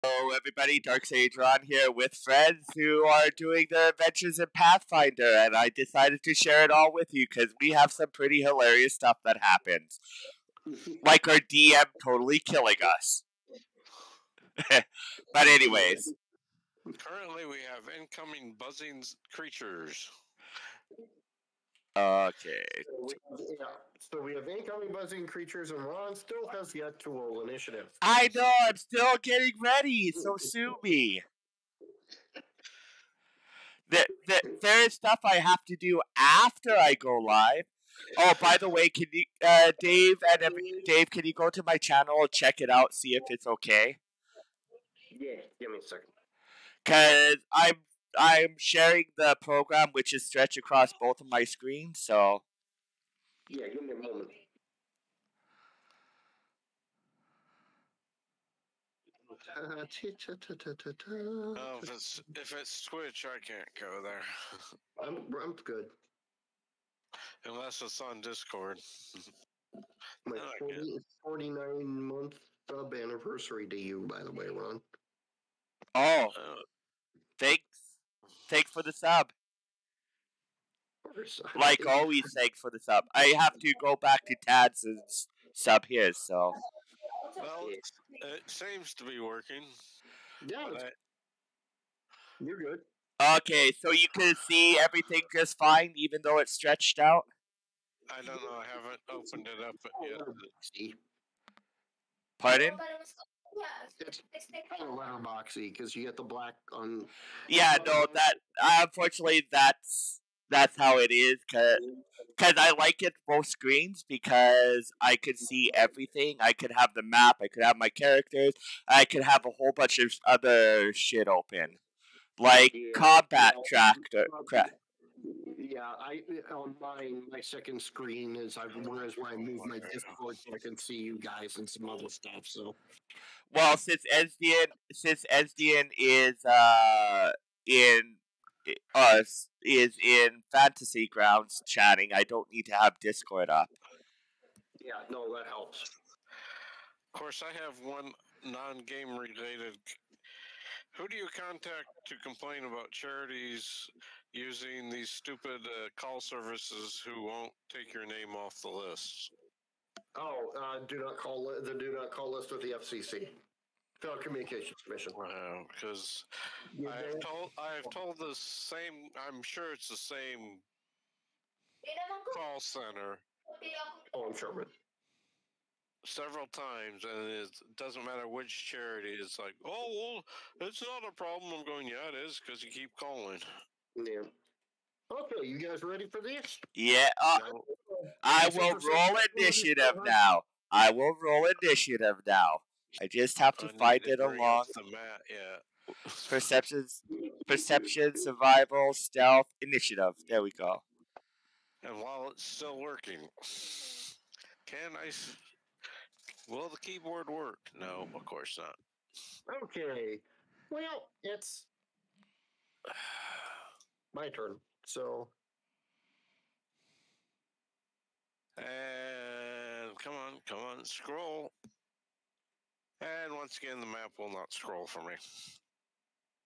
Hello, everybody. Dark Sage Ron here with friends who are doing their adventures in Pathfinder, and I decided to share it all with you because we have some pretty hilarious stuff that happens. Like our DM totally killing us. but, anyways, Currently, we have incoming buzzing creatures. Okay. So we, yeah, so we have incoming buzzing creatures, and Ron still has yet to roll initiative. I know, I'm still getting ready, so sue me. There, there, there is stuff I have to do after I go live. Oh, by the way, can you, uh, Dave and every, Dave, can you go to my channel, check it out, see if it's okay? Yeah, give me a second. Cause I'm I'm sharing the program, which is stretched across both of my screens. So Yeah, give me a moment. Oh, if it's if it's Twitch, I can't go there I'm, I'm good. unless it's on Discord. My I like 40, 49 month sub anniversary to you, by the way, Ron. oh, Uh, thanks, thanks for the sub. Like always, thanks for the sub. I have to go back to Tad's s- sub here. So well, it seems to be working. Yeah, But you're good. okay, so you can see everything just fine, even though it's stretched out. I don't know. I haven't opened it up yet. See, Pardon? It's kind of letterboxy because you get the black on. Yeah, no, that unfortunately that's that's how it is because cause I like it both screens because I could see everything. I could have the map. I could have my characters. I could have a whole bunch of other shit open, like Yeah. combat tracker. Cra- Yeah, I on mine my second screen is I whereas where I move my Discord so I can see you guys and some other stuff. So well, since Esdian, since Esdian is uh in us is in fantasy grounds chatting, I don't need to have Discord up. yeah, no, that helps. Of course, I have one non-game related. Who do you contact to complain about charities using these stupid uh, call services who won't take your name off the list? Oh, uh, do not call li- the do not call list with the FCC, Federal Communications Commission. Wow, because I've told I've told the same. I'm sure it's the same call center Oh, I'm sure. But several times, and it doesn't matter which charity. It's like, oh well, it's not a problem. I'm going, yeah, it is because you keep calling. Yeah. Okay, you guys ready for this? Yeah, uh, No. I will roll people, initiative now. I will roll initiative now. I just have to I need find it along. The mat, yeah. Perception, perception, survival, stealth, initiative. There we go. And while it's still working, can I? Will the keyboard work? No, of course not. Okay. Well, it's my turn. So And come on, come on, scroll. And once again, the map will not scroll for me.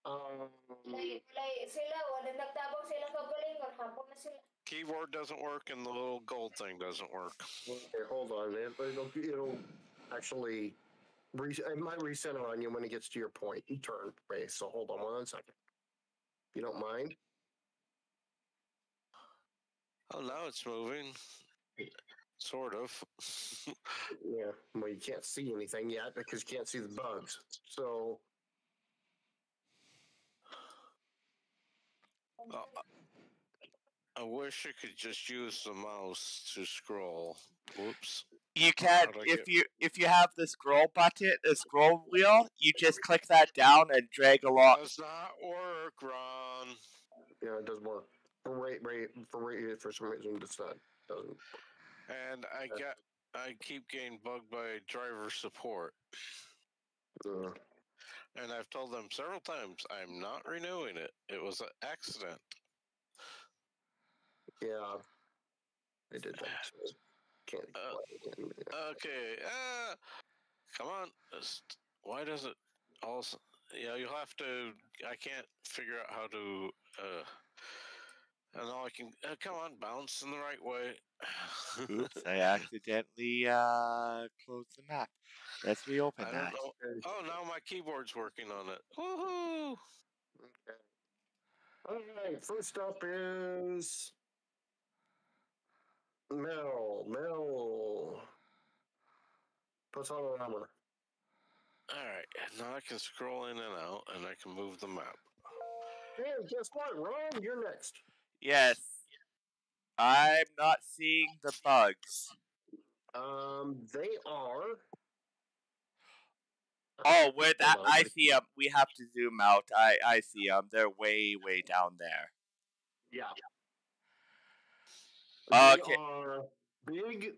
um, Lay, lay sila, wala nagtabang sila kagalingon, hapon na sila. Keyboard doesn't work, and the little gold thing doesn't work. okay, hold on. It, it'll, it'll actually re- it might recenter on you when it gets to your point turn base. So hold on one second. If You don't mind? Oh, now it's moving. Sort of. Yeah. Well, you can't see anything yet because you can't see the bugs. So Uh, I wish I could just use the mouse to scroll. Whoops. You can How'd if get- you if you have the scroll button, the scroll wheel, you just click that down and drag along. Does not work, Ron. yeah, it doesn't work. For rate, rate, for rate, for some reason, it's not doesn't. And I get, I keep getting bugged by driver support. Uh, And I've told them several times I'm not renewing it. It was an accident. yeah, I did that. So can't. Uh. Okay. Uh, come on. Why does it? Also, yeah, you'll have to. I can't figure out how to. Uh, and all I can. Uh, come on, bounce in the right way. Oops, I accidentally uh, closed the map. Let's reopen that. know. Oh, now my keyboard's working on it. Woohoo! Okay. All right. First up is Mel. Mel puts on an armor. All right, now I can scroll in and out, and I can move the map. Hey, guess what, Ron? You're next. Yes. I'm not seeing the bugs. Um, they are. Oh, where that I see them. We have to zoom out. I I see them. They're way way down there. Yeah. Okay. They are big.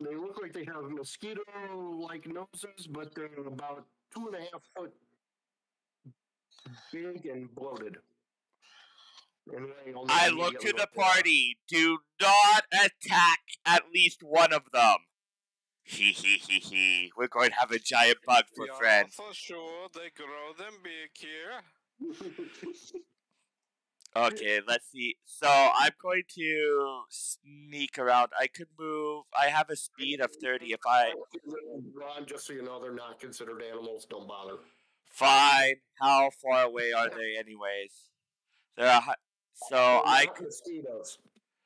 They look like they have mosquito-like noses, but they're about two and a half foot big and bloated. And weighing only I immediately look to the what they are. party. Do not attack at least one of them. Hee hee hee hee. We're going to have a giant bug for yeah, friends. for sure. They grow them big here. Okay, let's see. So I'm going to sneak around. I could move. I have a speed of 30. If I Ron, just so you know, they're not considered animals. Don't bother. fine, how far away are they, anyways? They're a, hu- so I could mosquitoes.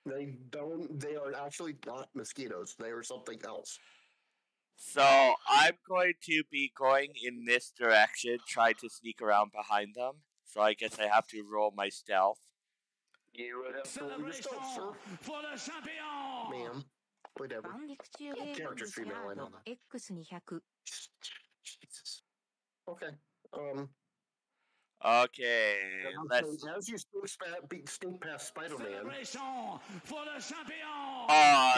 They don't. They are actually not mosquitoes. They are something else. So I'm going to be going in this direction, trying to sneak around behind them. So I guess I have to roll my stealth. You would have to roll your stealth, sir. For the champion, ma'am. Whatever. Character female, I know that. Jesus. Okay. Um. Okay, let's. How's you sneak, sneak past Spider Man? for the champion! Uh,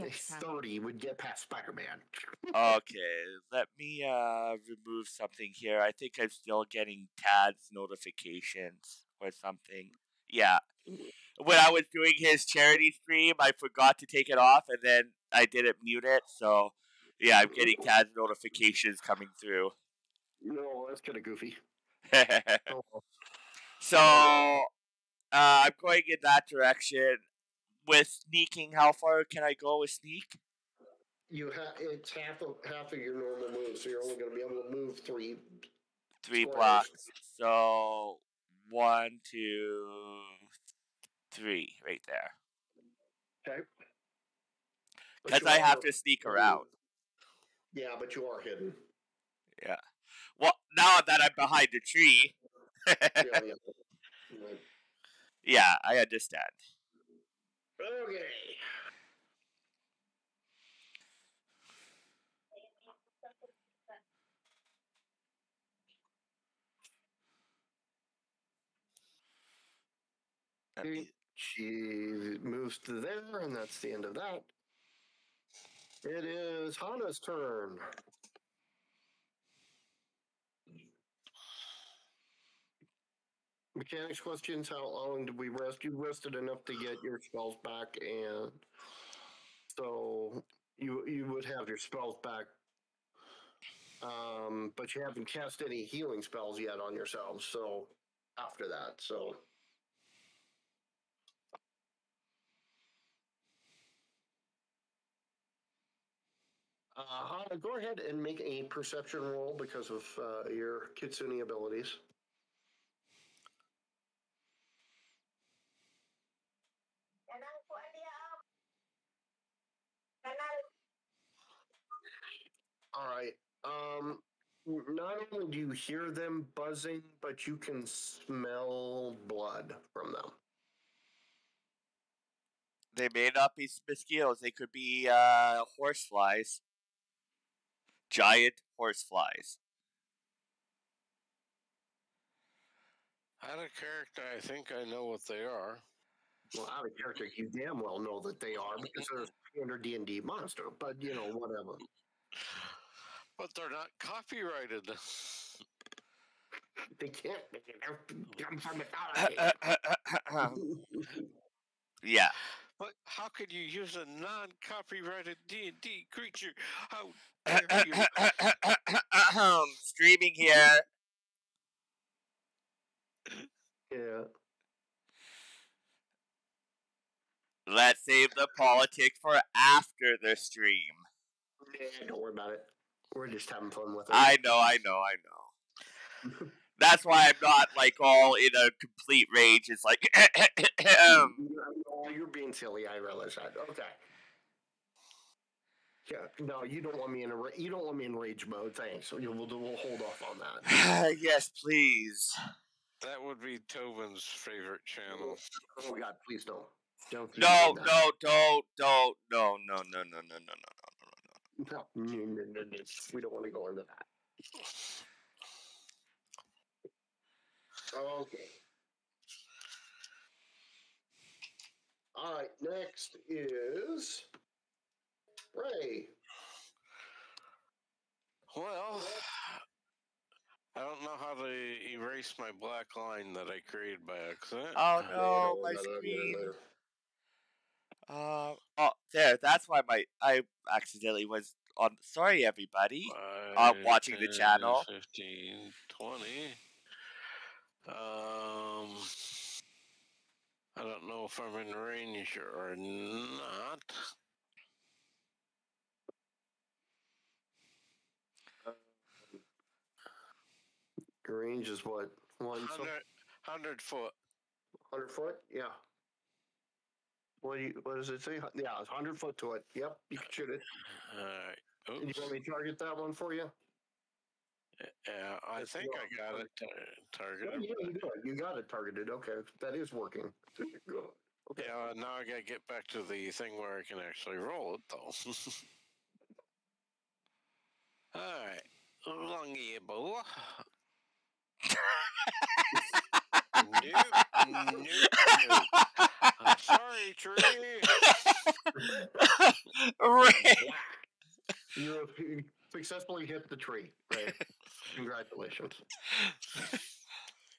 X30 would get past Spider Man. okay, let me uh, remove something here. I think I'm still getting Tad's notifications or something. Yeah. When I was doing his charity stream, I forgot to take it off and then I didn't mute it, so yeah, I'm getting Tad's notifications coming through. No, that's kind of goofy. Oh, so uh, I'm going in that direction. With sneaking, how far can I go with sneak? you have it's half of half of your normal move, so you're only going to be able to move three. Three Squares. blocks. So one, two, three, right there. Okay. Because I have to sneak around. Yeah, but you are hidden. Yeah. Well, now that I'm behind the tree, Yeah, yeah. Right. yeah, I understand. Okay. She moves to there, and that's the end of that. It is Hana's turn. Mechanics questions. How long did we rest? You rested enough to get your spells back, and so you you would have your spells back. Um, but you haven't cast any healing spells yet on yourselves. So after that, so Uh, Hana, go ahead and make a perception roll because of uh, your Kitsune abilities. All right. Um, not only do you hear them buzzing, but you can smell blood from them. They may not be mosquitoes. They could be uh, horseflies. Giant horseflies. Out of character, I think I know what they are. Well, out of character, you damn well know that they are because they're a standard D and D monster. But you know, whatever. But they're not copyrighted. They can't. They're come from mythology. yeah. But how could you use a non-copyrighted D and D creature? How If you- Streaming here. Yeah. Let's save the politics for after the stream. Eh, don't worry about it. We're just having fun with it. I know, I know, I know. That's why I'm not like all in a complete rage. It's like, um, oh, you're being silly. I realize that. Okay. Yeah. No, you don't want me in a you don't want me in rage mode. Thanks. So we'll we'll hold off on that. yes, please. that would be Tobin's favorite channel. Oh God, please don't. Don't. No, no, don't, don't, no, no, no, no, no, no, no, no, No, no, no, no, no. We don't want to go into that. Okay. All right. Next is Ray. Well, I don't know how to erase my black line that I created by accident. Oh no, my worry about it, I'll get it screen. Uh, oh, there. That's why my I accidentally was on. Sorry, everybody. uh, Five, watching the channel. 15, 20. Um, I don't know if I'm in range or not. Your range is what? One 100, 100 foot. hundred foot? Yeah. What do you? What does it say? Yeah, it's hundred foot to it. Yep, you can shoot it. All right. And you Oops. want me to target that one for you? Yeah, I Yes, think I got it tar- Yeah, targeted. yeah, you got it. You got it targeted. Okay, that is working. Okay. Yeah, now I gotta get back to the thing where I can actually roll it though. Alright. Longiable. nope, nope, nope. Uh, sorry, tree. Ray. You have you successfully hit the tree. Right. Congratulations.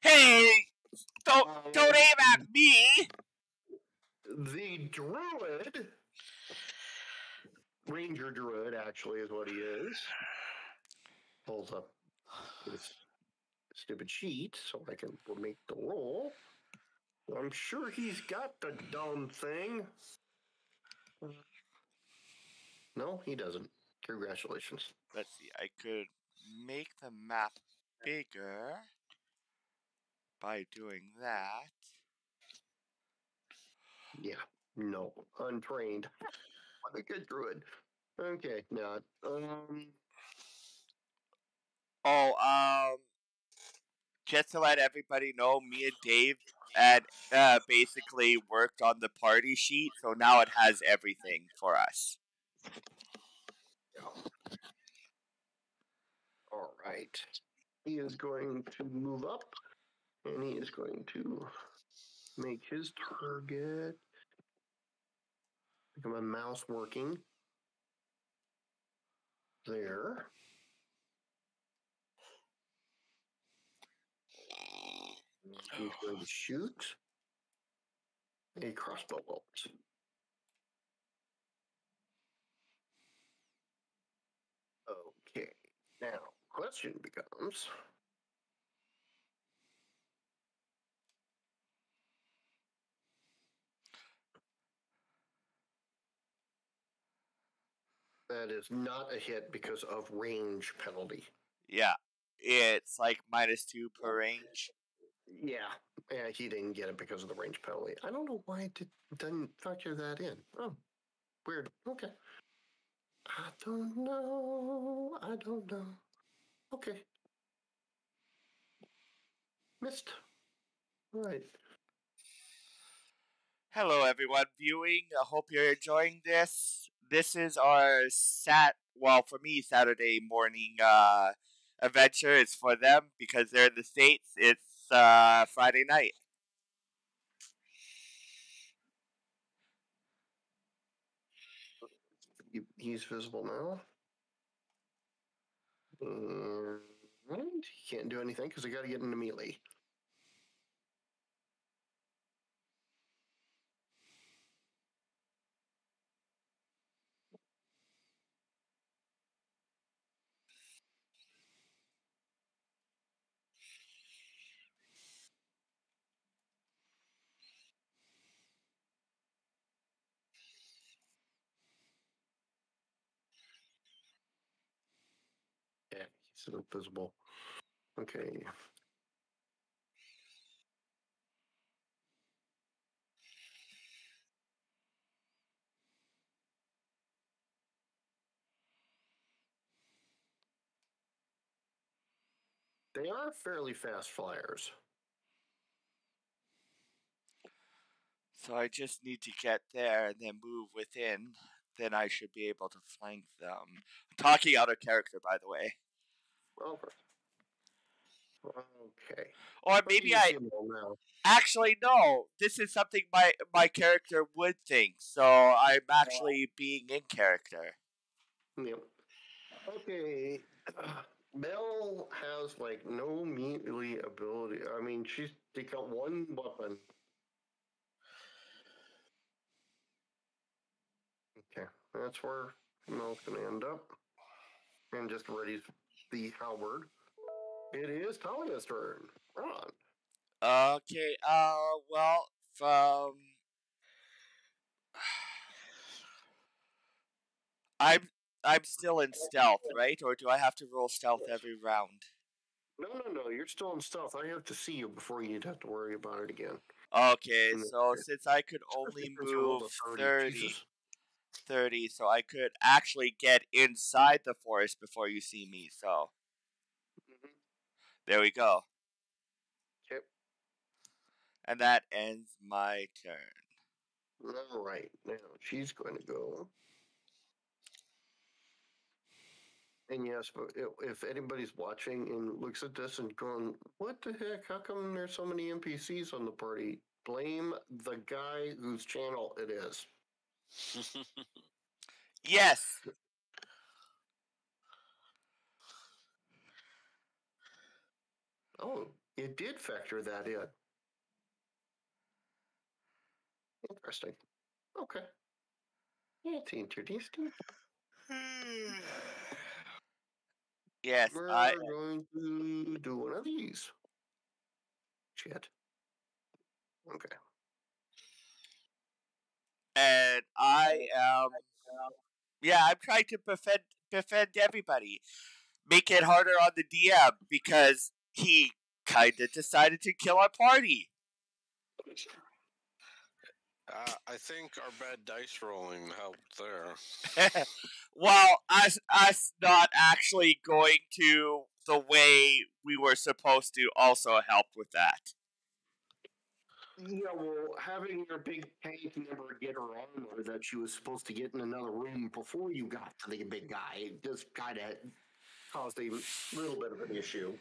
Hey, don't um, don't aim at me. The druid, ranger druid, actually is what he is. Pulls up his stupid sheet so I can make the roll. I'm sure he's got the dumb thing. No, he doesn't. Congratulations. Let's see. I could make the map bigger by doing that. Yeah, no, untrained. What a good druid. Okay, now, um, Oh, um, just to let everybody know, me and Dave had uh, basically worked on the party sheet, so now it has everything for us. all right. He is going to move up, and he is going to make his target become a mouse working there. He's going to shoot a crossbow bolt. Okay, now question becomes that is not a hit because of range penalty. Yeah, it's like minus two per range. Yeah, yeah, he didn't get it because of the range penalty. I don't know why it did, didn't factor that in. Oh, weird. Okay. I don't know. I don't know. Okay. Missed. All right. Hello, everyone viewing. I hope you're enjoying this. This is our sat. Well, for me, Saturday morning uh, adventure. It's for them because they're in the states. It's uh, Friday night. He's visible now. And he can't do anything because I got to get into melee. Yeah, he's invisible. Okay. They are fairly fast flyers. So I just need to get there and then move within. Then I should be able to flank them. Talking out of character, by the way. Okay. Okay. Or maybe I actually no. This is something my my character would think. So I'm actually being in character. Yep. Okay. Mel has like no melee ability. I mean, she's they got one weapon. Okay, that's where Mel's gonna end up. And just ready the halberd. It is Talia's turn. Ron. Okay. Uh. Well, from. I'm I'm still in stealth, right? Or do I have to roll stealth every round? No, no, no. You're still in stealth. I have to see you before you'd have to worry about it again. Okay, so since I could only since you rolled move a 30, Jesus. 30, so I could actually get inside the forest before you see me. So Mhm. there we go. Okay. And that ends my turn. All right. Now she's going to go. And yes, but if anybody's watching and looks at this and going, "What the heck? How come there's so many NPCs on the party?" Blame the guy whose channel it is. Yes. Oh, it did factor that in. Interesting. Okay. It's interesting. Yes, We're I going to do one of these. Shit. Okay. And I am Yeah, I'm trying to defend befriend everybody. Make it harder on the DM because he kinda decided to kill our party. Uh, I think our bad dice rolling helped there. well, us us not actually going to the way we were supposed to also helped with that. Yeah, well, having your big tank never get her armor that she was supposed to get in another room before you got to the big guy just kind of caused a little bit of an issue.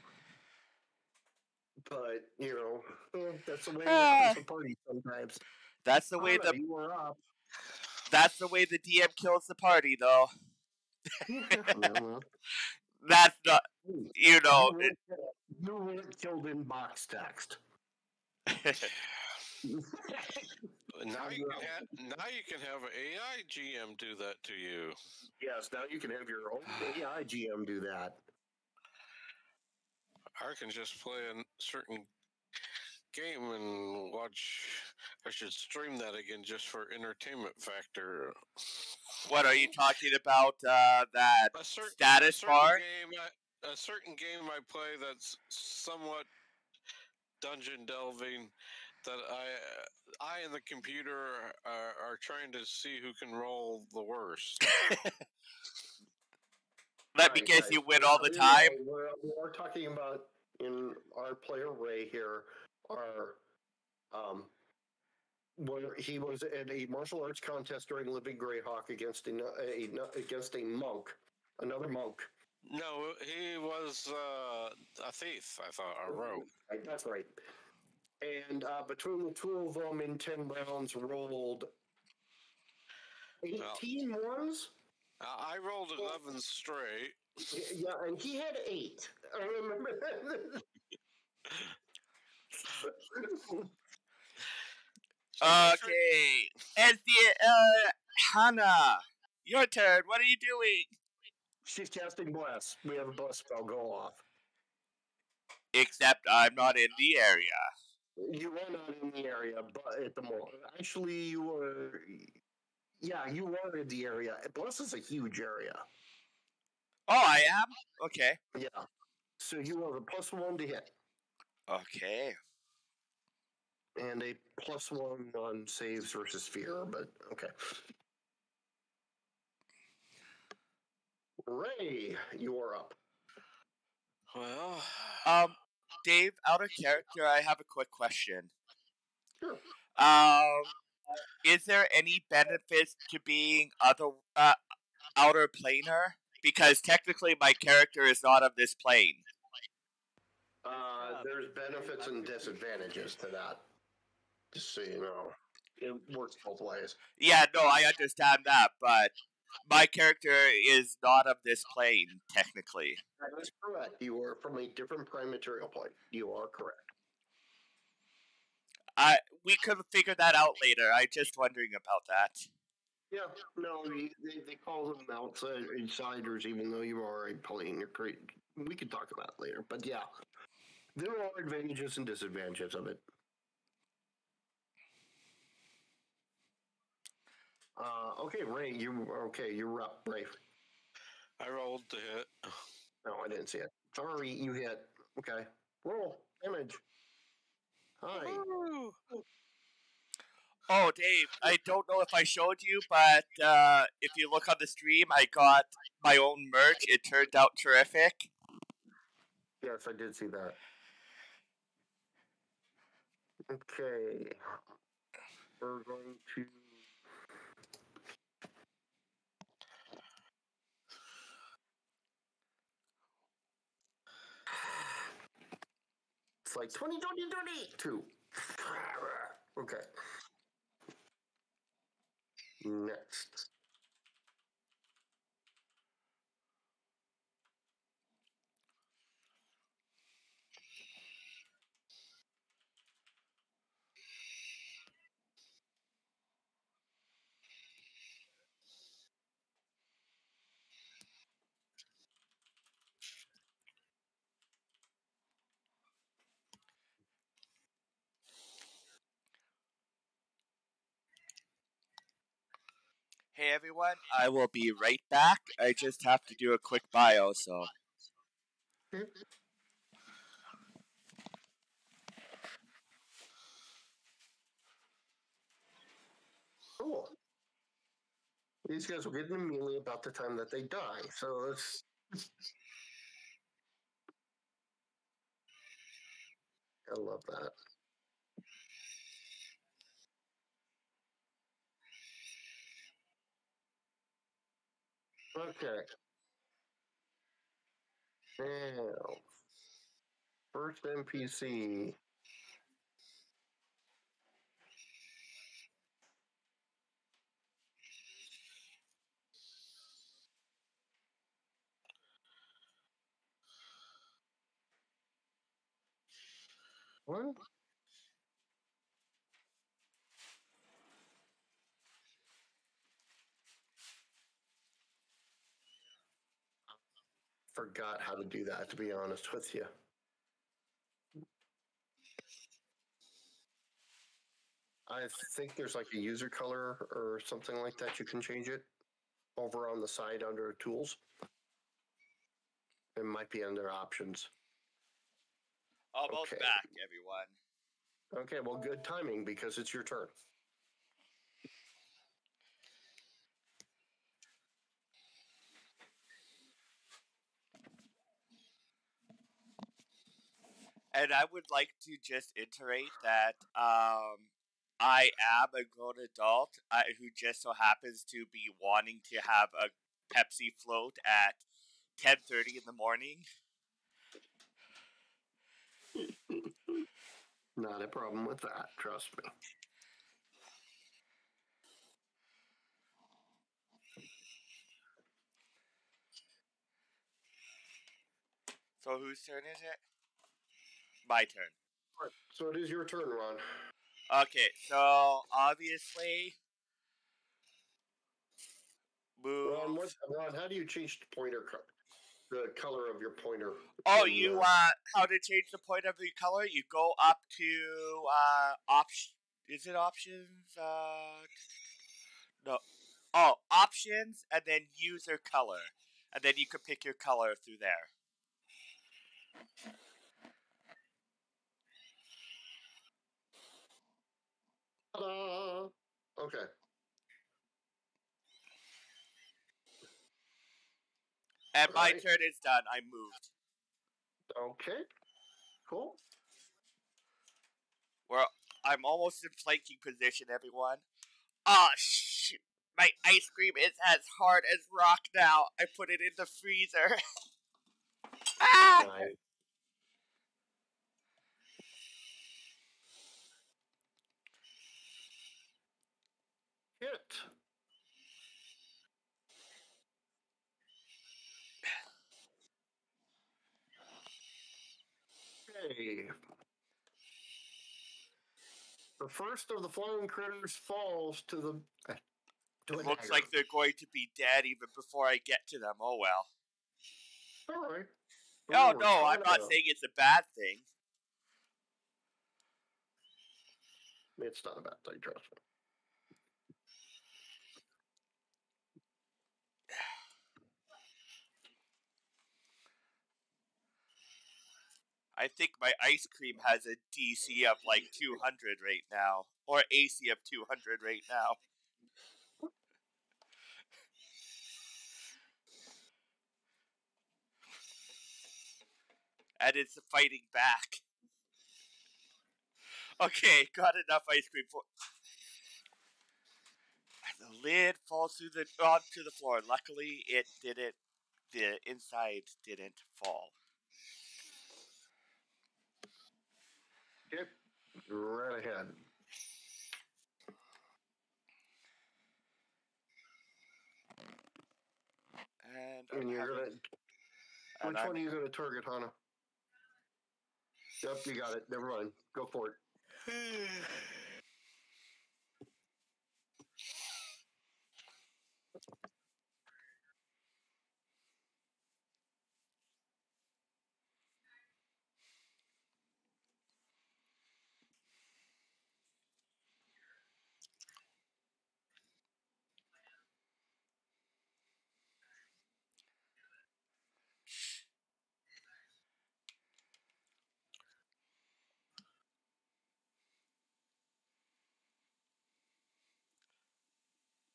But, you know, eh, that's the way it happens at parties sometimes. That's the way the were that's the way the DM kills the party though. That's not you know you, weren't killed in box text. Now you can have now you can have an AI GM do that to you. Yes, now you can have your own AI GM do that. I can just play a certain game and watch. I should stream that again just for entertainment factor. what are you talking about? Uh, that A certain status certain bar? game, I, a certain game I play that's somewhat dungeon delving. That I, I and the computer are, are trying to see who can roll the worst. Let me Right, guess, right. you win all the time. We're, we're talking about in our player Ray here, our um, where he was at a martial arts contest during Living Greyhawk against a, a against a monk, another monk. no, he was uh, a thief. I thought a rogue. That's right. And uh, between the two of them in ten rounds, rolled 18 ones. Uh, I rolled eleven straight. Yeah, and he had eight. I remember that. So my fir- Okay, and the uh, Hana, your turn. What are you doing? She's casting bless. We have a bless spell go off. Except I'm not in the area. You are not in the area, but at the mall. actually, you were. Yeah, you are in the area. Plus, is a huge area. Oh, I am. Okay. Yeah. So you have a plus one to hit Okay. and a plus one on saves versus fear, but okay. Ray, you are up. Well, Um, Dave, out of character, I have a quick question. Sure. Um, is there any benefits to being other uh, outer planar? Because technically, my character is not of this plane. Uh, there's benefits and disadvantages to that. Just so you know, it works both ways. Yeah, no, I understand that, but my character is not of this plane technically. That is correct. You are from a different prime material plane. You are correct. I we could figure that out later. I'm just wondering about that. Yeah, no, they, they, call them outside uh, insiders, even though you are a plane. You're great. We could talk about it later, but yeah, there are advantages and disadvantages of it. Uh, okay, Ray, you okay? You're up, Ray. I rolled the hit. No, I didn't see it. Sorry, you hit. Okay, roll damage. Hi. Oh, Dave, I don't know if I showed you, but uh, if you look on the stream, I got my own merch. It turned out terrific. Yes, I did see that. Okay. We're going to. It's like 20, 20, 22. Okay. Next. Hey, everyone, I will be right back. I just have to do a quick bio, so. Cool. These guys will get immediately about the time that they die. So it's. I love that. Okay. Now, first NPC. What? Forgot how to do that, to be honest with you. I think there's like a user color or something like that. You can change it over on the side under tools. It might be under options. Almost Okay. back, everyone. Okay, well, good timing because it's your turn. And I would like to just iterate that um, I am a grown adult uh, who just so happens to be wanting to have a Pepsi float at 10:30 in the morning. Not a problem with that, trust me. So whose turn is it? My turn. Alright, So it is your turn, Ron. Okay, so obviously move. Ron, what, Ron, how do you change the pointer, the color of your pointer? Oh, you uh, how to change the point of the color? You go up to uh, option. Is it options? Uh, no. Oh, options, and then user color, and then you could pick your color through there. Ta-da! Okay. And my Right. turn is done. I moved. Okay. Cool. We're, I'm almost in flanking position, everyone. Ah, shoot. My ice cream is as hard as rock now. I put it in the freezer. ah! Nice. Okay. The first of the flying critters falls to the. uh, To It looks like they're going to be dead even before I get to them. Oh well. All right. Oh Ooh, no, I'm not saying it's a bad thing. It's not a bad thing, trust me. I think my ice cream has a DC of like 200 right now, or AC of 200 right now. And it's fighting back. Okay, got enough ice cream for. And the lid falls through the onto the floor. Luckily, it didn't. The inside didn't fall. Yep. Right ahead. And, And you're gonna. Which one are you gonna target, Hana? Yep, you got it. Never mind. Go for it.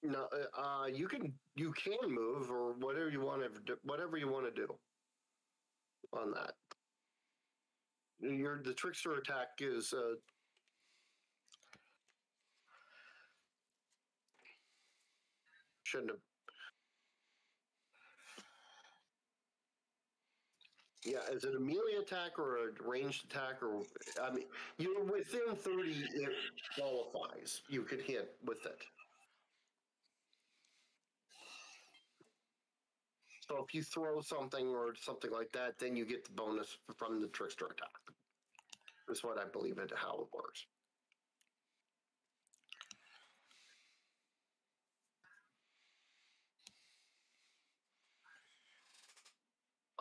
No, uh, uh, you can you can move or whatever you want to whatever you want to do on that. Your the trickster attack is uh, shouldn't have. Yeah, is it a melee attack or a ranged attack or I mean you're within thirty it qualifies. You could hit with it. So if you throw something or something like that, then you get the bonus from the trickster attack. Is what I believe it how it works.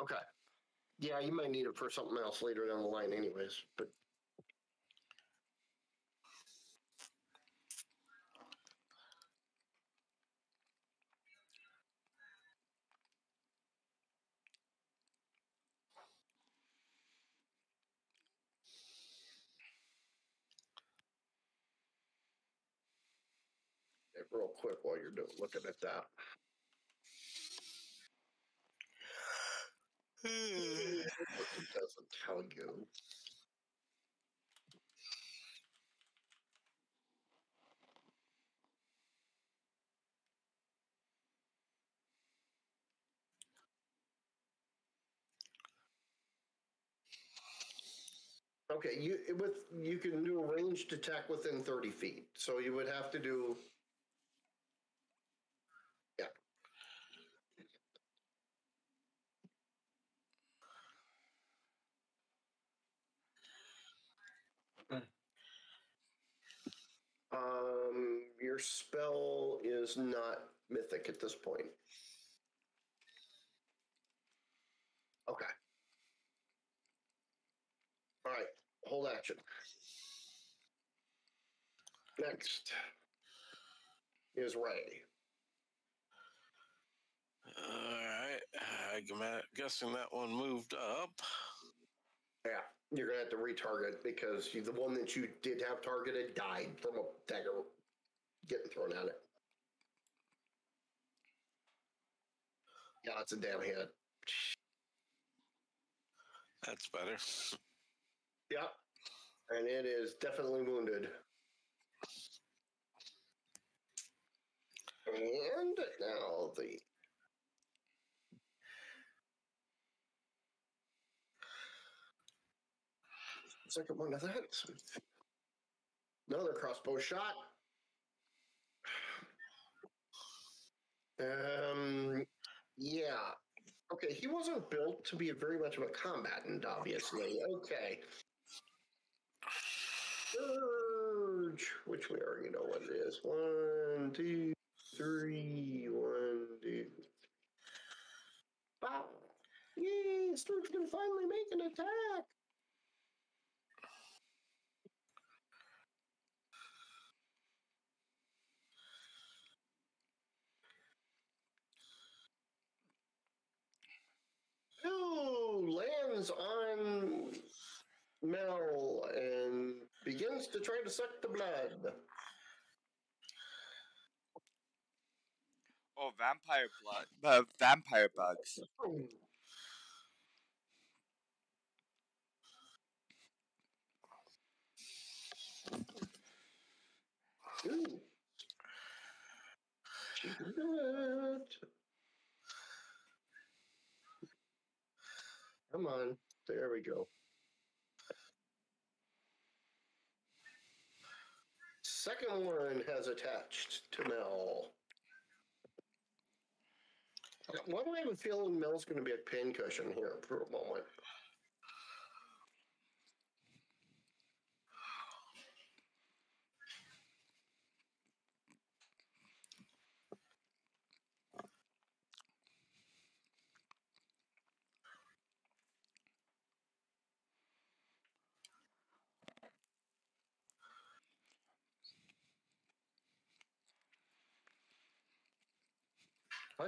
Okay. Yeah, you might need it for something else later down the line, anyways. But real quick while you're doing looking at that. it doesn't tell you. Okay, you with you can do a ranged attack within thirty feet, so you would have to do. Yeah. Um, your spell is not mythic at this point. Okay. All right, hold action. Next is Ray. Alright. I'm guessing that one moved up. Yeah, you're gonna have to retarget because the one that you did have targeted died from a dagger getting thrown at it. Yeah, it's a damn hit. That's better. Yeah. And it is definitely wounded. And now the second one of that. Another crossbow shot. Um, yeah. Okay, he wasn't built to be very much of a combatant, obviously. Okay. Stirge, which we already know what it is. One, two, three, one, two. Wow. Yay, Stirge can finally make an attack. Ooh, lands on Mel and begins to try to suck the blood. Oh, vampire blood. Uh, vampire bugs. Ooh. She can do it. Come on. There we go. Second one has attached to Mel. Why do I have a feeling Mel's going to be a pincushion here for a moment?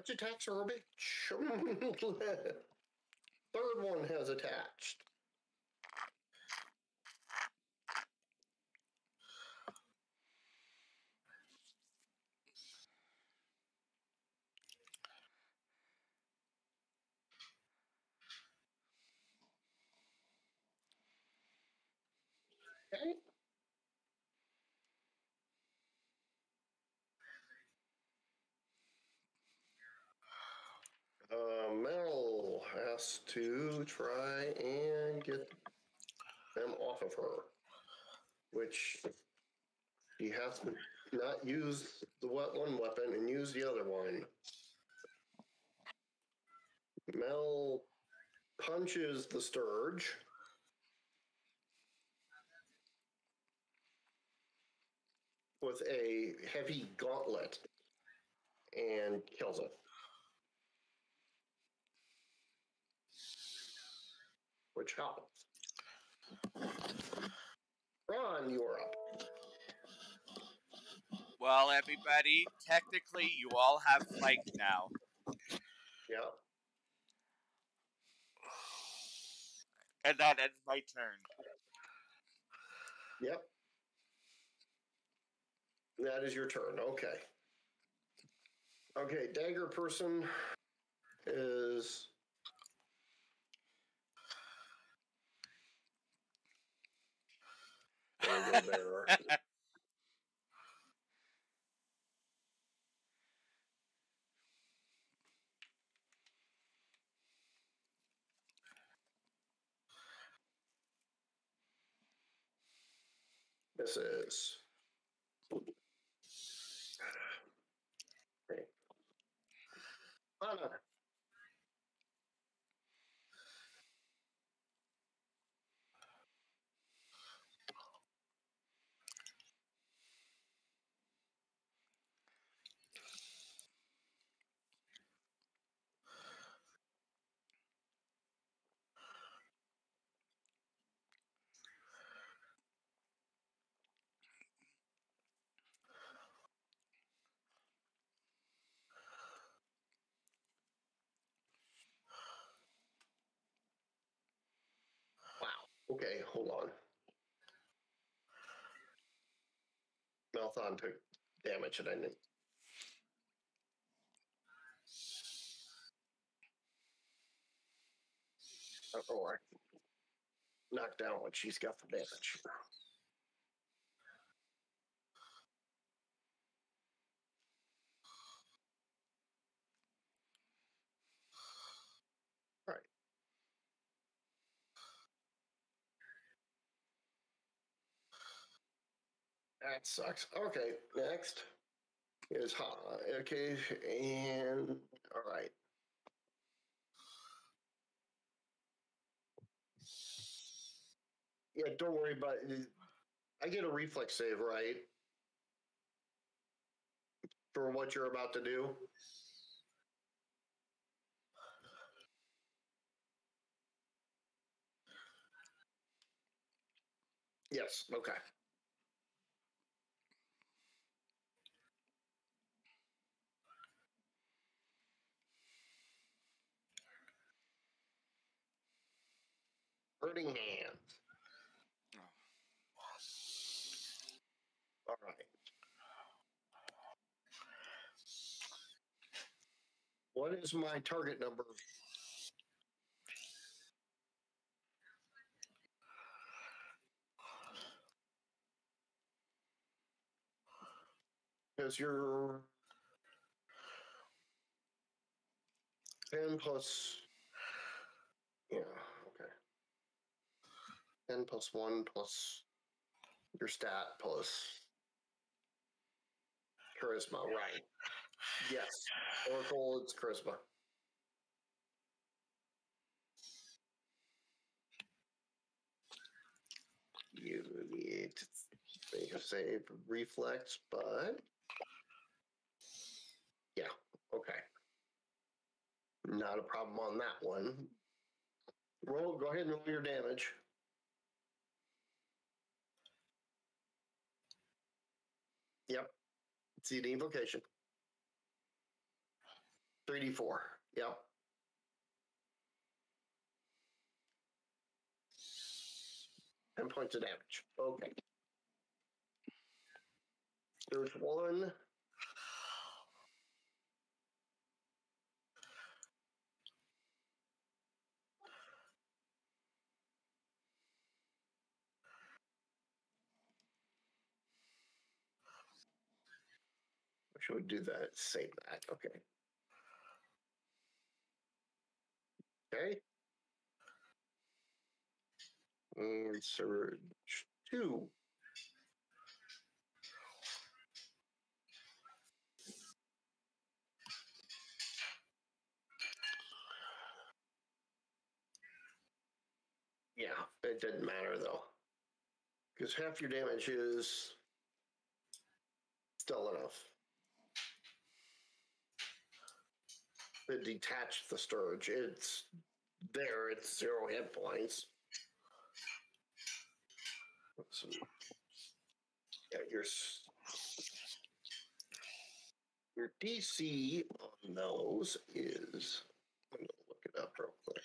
Touch attacks are a bitch. Third one has attached. Okay. Uh, Has to try and get them off of her, which he has to not use the one weapon and use the other one. Mel punches the Stirge. With a heavy gauntlet and kills it. Which helps. Ron, you're up. Well, everybody, technically, you all have flanked now. Yep. And that ends my turn. Yep. That is your turn. Okay. Okay, dagger person is There you. This is. Okay. Anna. Damage and I. Or oh, knock down what she's got for damage. All right. That sucks. Okay, next is hot. Okay, and all right. Yeah, don't worry about it. I get a reflex save, right? For what you're about to do. Yes, okay. Hurting hands. All right. What is my target number? Because you're 10 plus. Yeah, okay. 10 plus 1 plus your stat plus charisma, right? Yes. Oracle, it's charisma. You need to make a save reflex, but yeah, okay. Not a problem on that one. Roll, go ahead and roll your damage. Yep. See the invocation. 3d4. Yep. Ten points of damage. Okay. There's one. Should we do that? Save that. Okay. Okay. And two. Yeah, it didn't matter though. Because half your damage is still enough. To detach the Stirge. It's there, it's zero hit points. So, yeah, your your DC on those is. I'm gonna look it up real quick.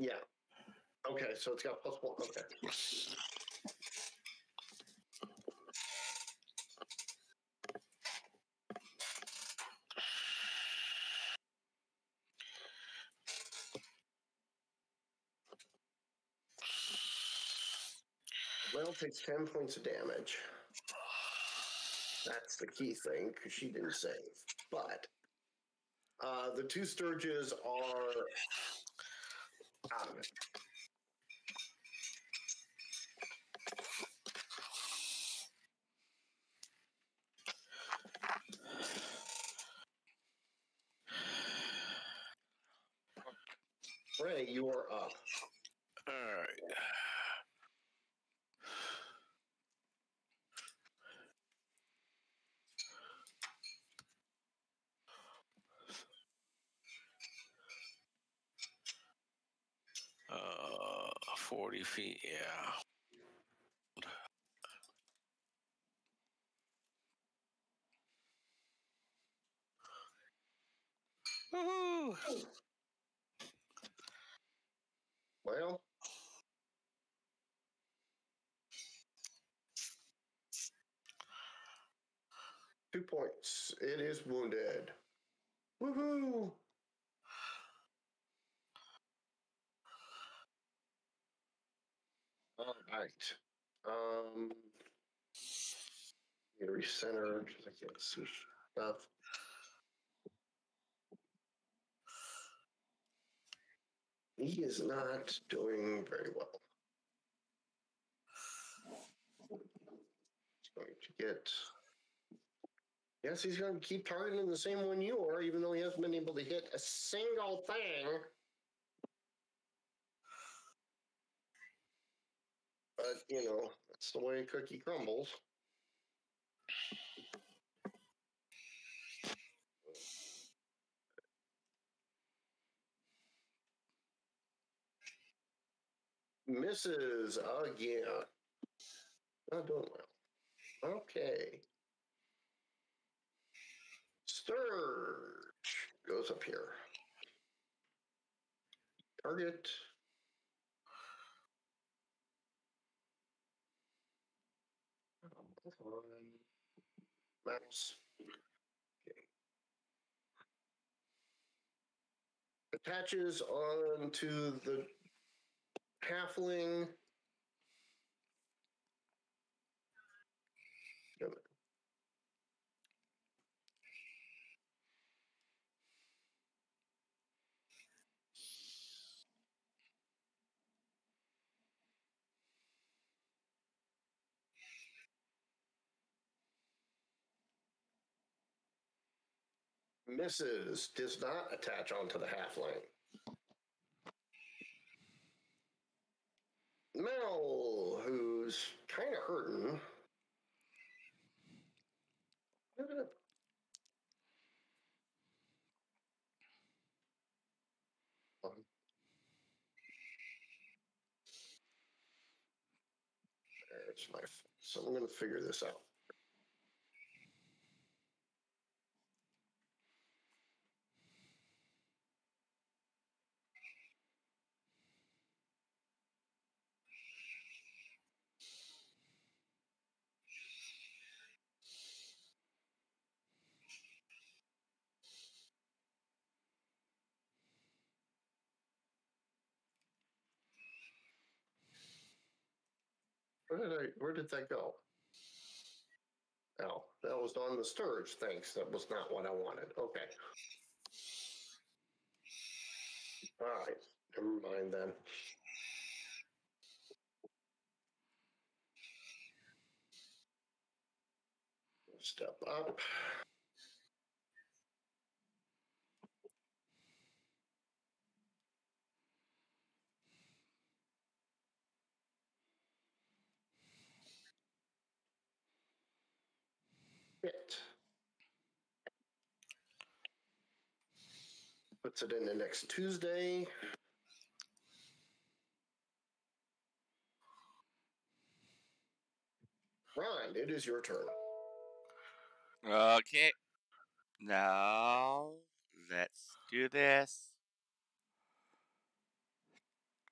Yeah. Okay, so it's got plus one. Okay. Well takes 10 points of damage. That's the key thing because she didn't save. But uh, the two Stirges are out of it. Ray, you are up. All right. Uh, 40 feet, yeah. Woohoo! Well, two points. It is wounded. Woohoo! All right. Um, recenter I see stuff. He is not doing very well. He's going to get. Yes, he's going to keep targeting the same one you are, even though he hasn't been able to hit a single thing. But, you know, that's the way a cookie crumbles. Misses again. Not doing well. Okay. Stirge goes up here. Target. Okay. Attaches onto the halfling. Misses does not attach onto the half halfling. Mel, who's kind of hurting. There's my. So I'm going to figure this out. Did I? Where did that go? Oh, that was on the Stirge. Thanks. That was not what I wanted. Okay. All right. Never mind then. Step up. Hit. Puts it in the next Tuesday. Ron, it is your turn. Okay. Now, let's do this.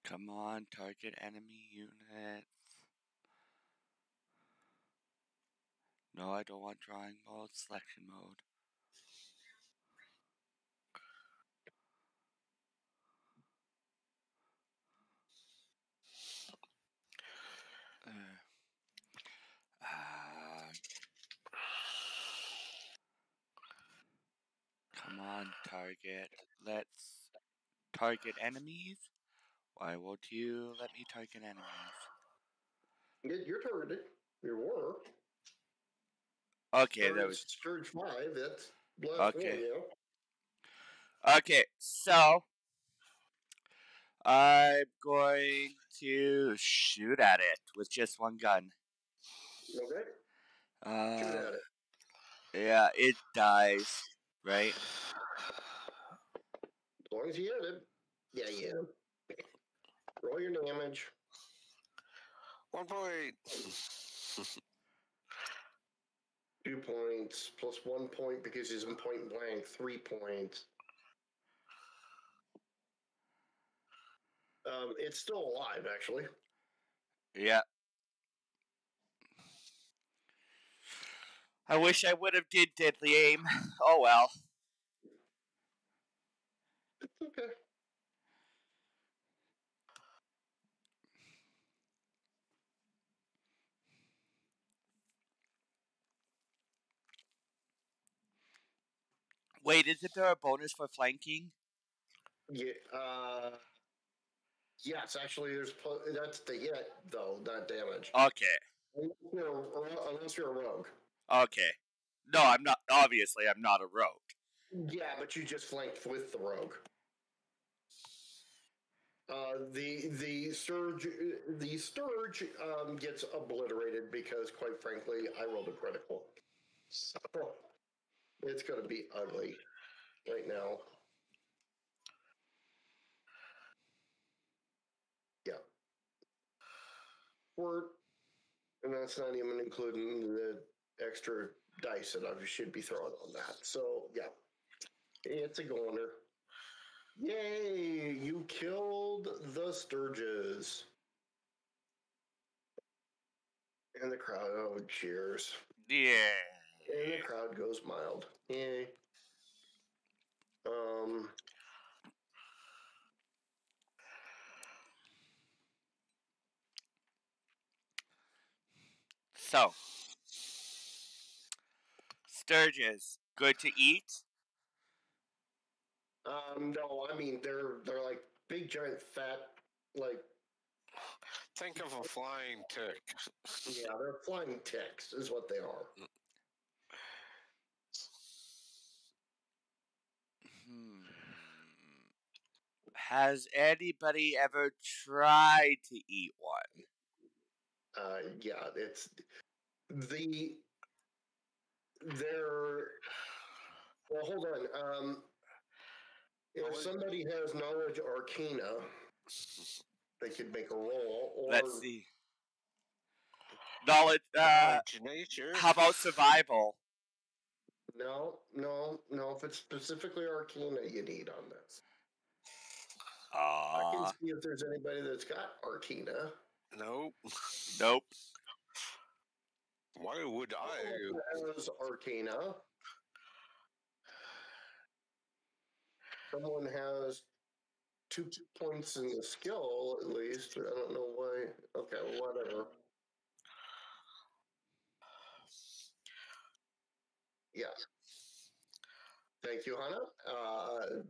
Come on, target enemy units. No, I don't want drawing mode, selection mode. Uh, come on, target. Let's target enemies. Why won't you let me target enemies? Get your turn. You were. Okay, that was Stirge 5. That's Okay. Okay, so I'm going to shoot at it with just one gun. Okay. Shoot Uh, at it. yeah, it dies, right? As long as you hit it. Yeah, you hit him. Roll your damage. One point. two points, plus one point because he's in point blank, three points. Um, it's still alive, actually. Yeah. I wish I would have did deadly aim. Oh well. It's okay. Wait, isn't there a bonus for flanking? Yeah. Uh, yes, actually, there's pl- that's the hit though, not damage. Okay. Unless you're, a, unless you're a rogue. Okay. No, I'm not. Obviously, I'm not a rogue. Yeah, but you just flanked with the rogue. Uh, the the Stirge the Stirge um, gets obliterated because, quite frankly, I rolled a critical. So it's going to be ugly right now. Yeah. Or, and that's not even including the extra dice that I should be throwing on that. So yeah, it's a goner. Yay! You killed the Stirges. And the crowd oh, cheers. Yeah. And the crowd goes mild. Yay. Um. So, Stirges, good to eat. Um. No, I mean they're they're like big giant fat like Think of a flying tick. yeah they're flying ticks is what they are. Has anybody ever tried to eat one? Uh. Yeah. It's the they're well. Hold on. Um. If somebody has knowledge arcana, they could make a roll. Or Let's see. Knowledge. Uh, nature. how about survival? No, no, no. If it's specifically arcana, you need on this. I Uh, can see if there's anybody that's got arcana. Nope. nope. Why would I? Someone has arcana. Someone has two points in the skill, at least. But I don't know why. Okay, whatever. Yeah. Thank you, Hana. Uh,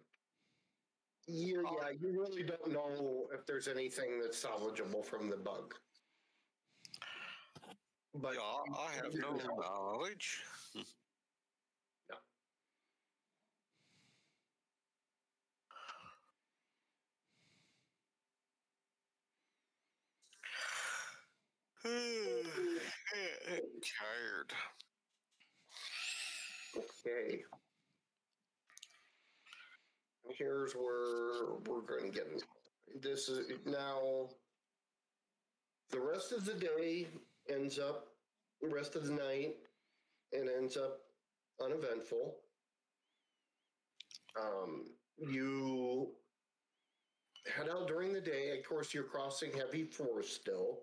you, oh, yeah, you really don't know if there's anything that's salvageable from the bug. But Yeah, I have no knowledge. Tired. Okay. Here's where we're going to get. This is now. The rest of the day ends up, the rest of the night, and ends up uneventful. Um, you head out during the day. Of course, you're crossing heavy forest still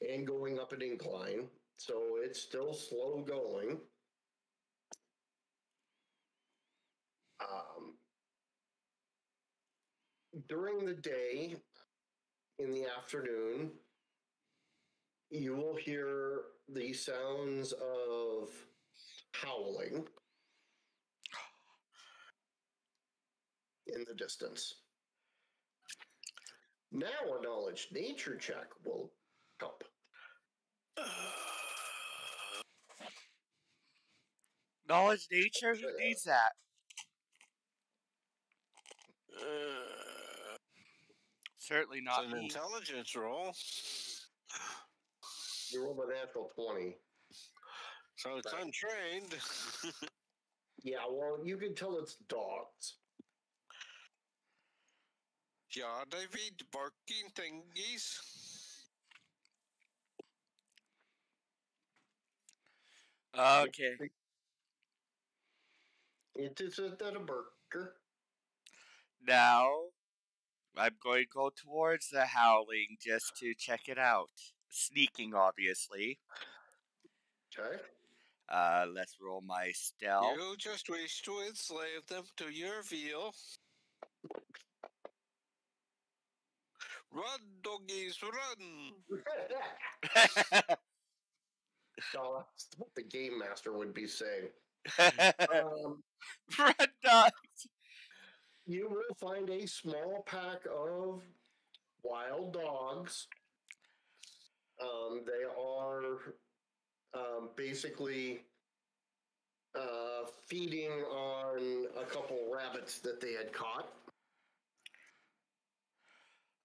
and going up an incline, so it's still slow going. Um, during the day, in the afternoon, you will hear the sounds of howling in the distance. Now, a knowledge nature check will help. Knowledge nature? Who needs that? Uh, Certainly it's not an me. intelligence roll. You roll a natural 20. So it's Right. untrained. Yeah, well, you can tell it's dogs. yeah, David, barking thingies. Uh, okay. It is a, that a burger. Now, I'm going to go towards the howling just to check it out. Sneaking, obviously. Okay. Uh, let's roll my stealth. You just wish to enslave them to your veal. Run, doggies, run! so that's what the game master would be saying. Um, Run, dog. You will find a small pack of wild dogs. Um, they are um, basically uh, feeding on a couple rabbits that they had caught.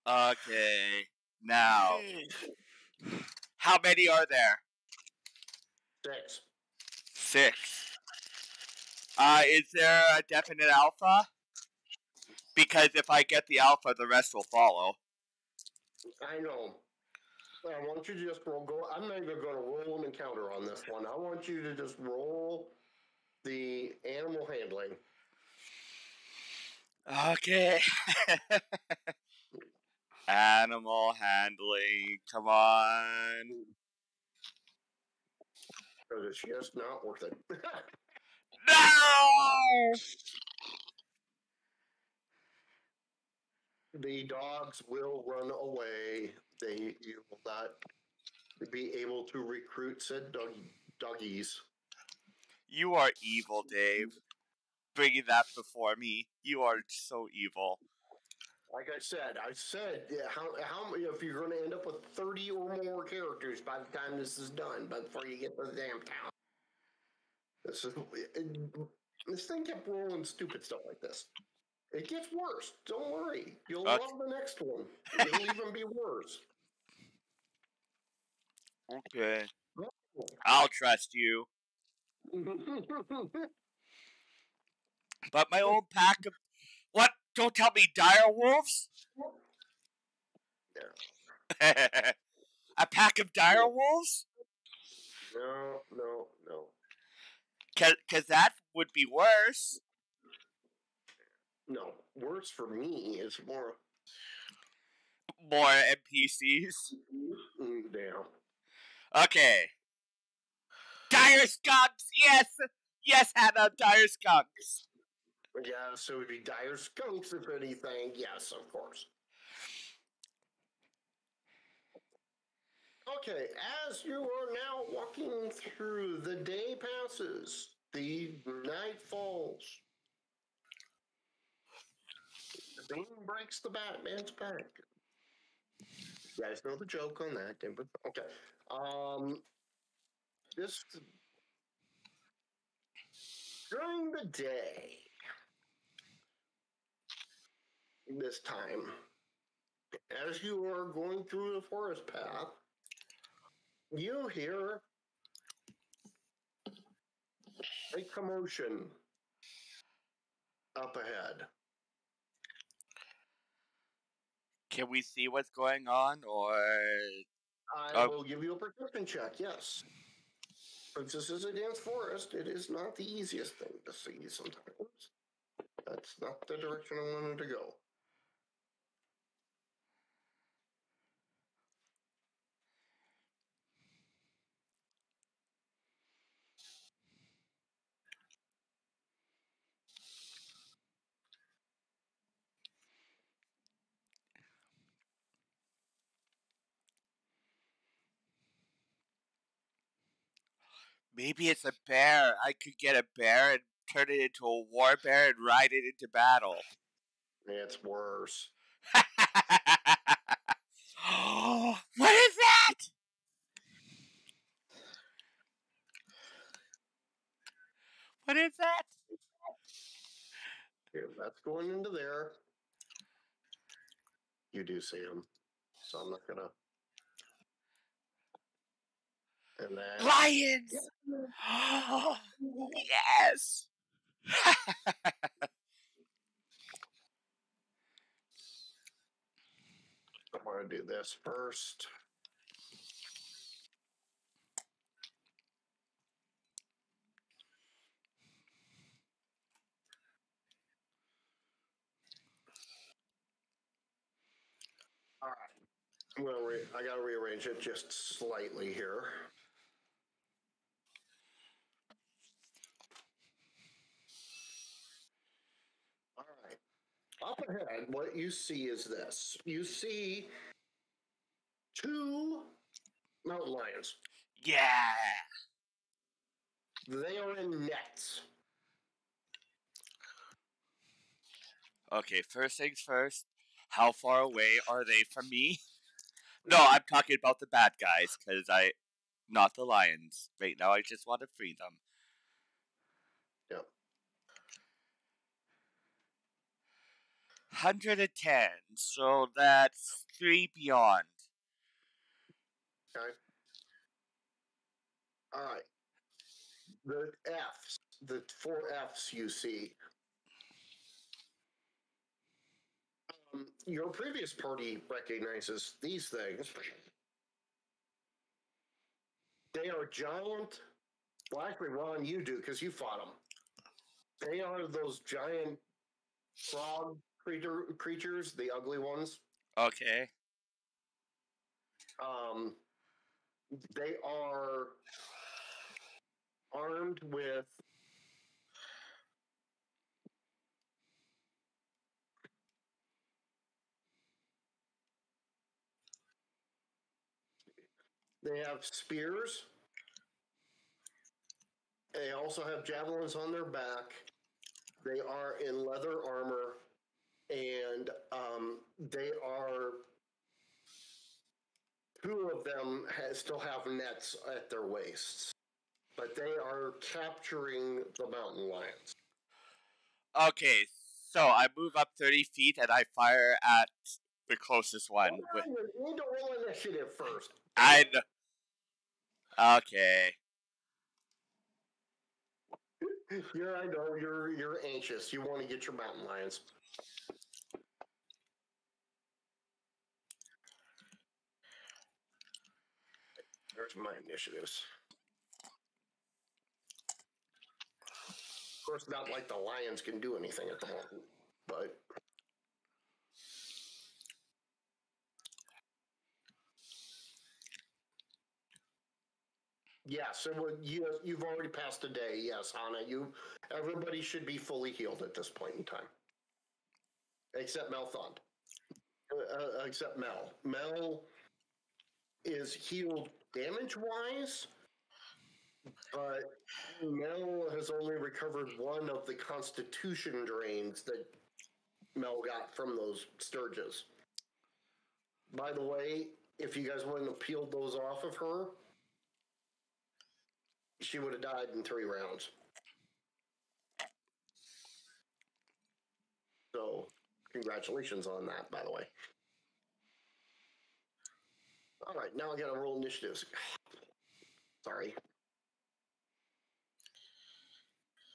Okay. Now, how many are there? Six. Six. Uh, is there a definite alpha? Because if I get the alpha, the rest will follow. I know. I want you to just roll. Go. I'm not even going to roll an encounter on this one. I want you to just roll the animal handling. Okay. Animal handling. Come on. Because it's just not worth it. No! The dogs will run away. They you will not be able to recruit said dog, doggies. You are evil, Dave. Bringing that before me. You are so evil. Like I said, I said yeah, how how if you're going to end up with thirty or more characters by the time this is done, but before you get to the damn town. This is it, this thing kept rolling stupid stuff like this. It gets worse. Don't worry. You'll Okay. love the next one. It'll even be worse. Okay. I'll trust you. But my old pack of. What? Don't tell me dire wolves? a pack of dire wolves? no, no, no. Because that would be worse. No, worse for me is more. More NPCs. Mm, damn. Okay. Dire skunks! Yes! Yes, Hana, dire skunks! Yeah, so it'd be dire skunks if anything. Yes, of course. Okay, as you are now walking through, the day passes, the night falls. Bane breaks the Batman's back. You guys know the joke on that, didn't we? Okay. Um, this during the day, this time, as you are going through the forest path, you hear a commotion up ahead. Can we see what's going on, or I Uh, will give you a perception check, yes. Since this is a dense forest, it is not the easiest thing to see sometimes. That's not the direction I wanted to go. Maybe it's a bear? I could get a bear and turn it into a war bear and ride it into battle. It's worse. what is that? What is that? Here, that's going into there. You do see him, so I'm not gonna. And Lions! yes! I'm going to do this first. Well, re- I got to rearrange it just slightly here. Up ahead, what you see is this. You see two mountain lions. Yeah. They are in nets. Okay, first things first. How far away are they from me? No, I'm talking about the bad guys, because I. Not the lions. Right now, I just want to free them. 110, so that's three beyond. Okay. All right. The Fs, the four Fs you see. Um, your previous party recognizes these things. They are giant. Well, actually, Ron, you do because you fought them. They are those giant frog creature, creatures, the ugly ones. Okay. Um, they are armed with they have spears they also have javelins on their back they are in leather armor and um, they are two of them ha still have nets at their waists, but they are capturing the mountain lions. Okay, so I move up 30 feet and I fire at the closest one. Hold with- you need to roll initiative first. I Okay. You're, I know you're you're anxious. You want to get your mountain lions. My initiatives. Of course, not like the lions can do anything at the moment, but Yes, it would, you, you've already passed a day. Yes, Hana. You, everybody should be fully healed at this point in time, except Melthond. Uh, uh, except Mel. Mel is healed damage wise, but Mel has only recovered one of the Constitution drains that Mel got from those Stirges. By the way, if you guys wouldn't have peeled those off of her, she would have died in three rounds. So, congratulations on that, by the way. All right, now I got to roll initiatives. Sorry.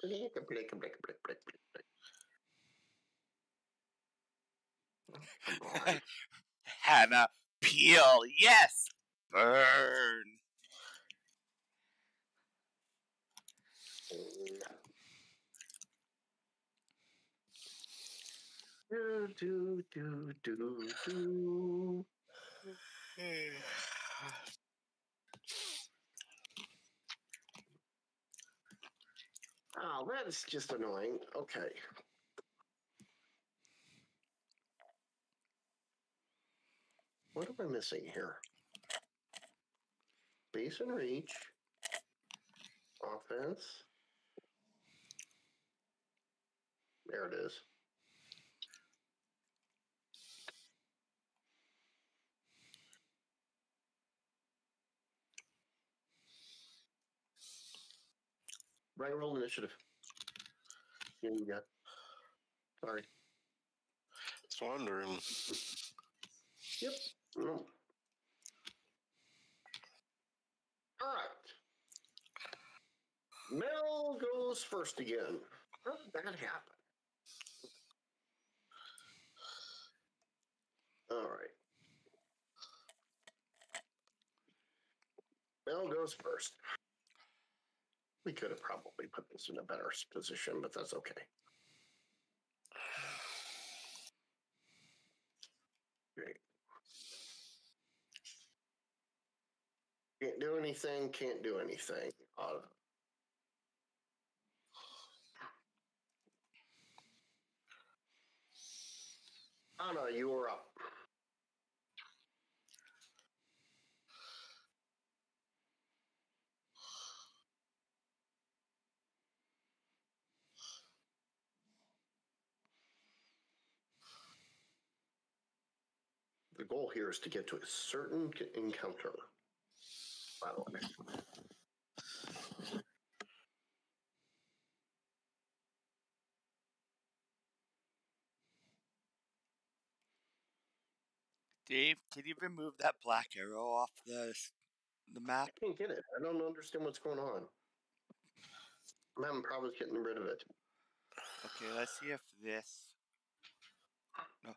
Hana, peel, yes! Burn! Do, do, do, do, do. Oh, that is just annoying. Okay. What am I missing here? Base and reach. Offense. There it is. Right roll initiative. Here you go. Sorry. It's wondering. Yep. No. All right. Mel goes first again. How did that happen? All right. Mel goes first we could have probably put this in a better position, but that's okay. Great. Can't do anything, can't do anything. Uh, Anna, you are up. Goal here is to get to a certain encounter. By the way. Dave, can you remove that black arrow off the the map? I can't get it. I don't understand what's going on. I'm having problems getting rid of it. Okay, let's see if this. No.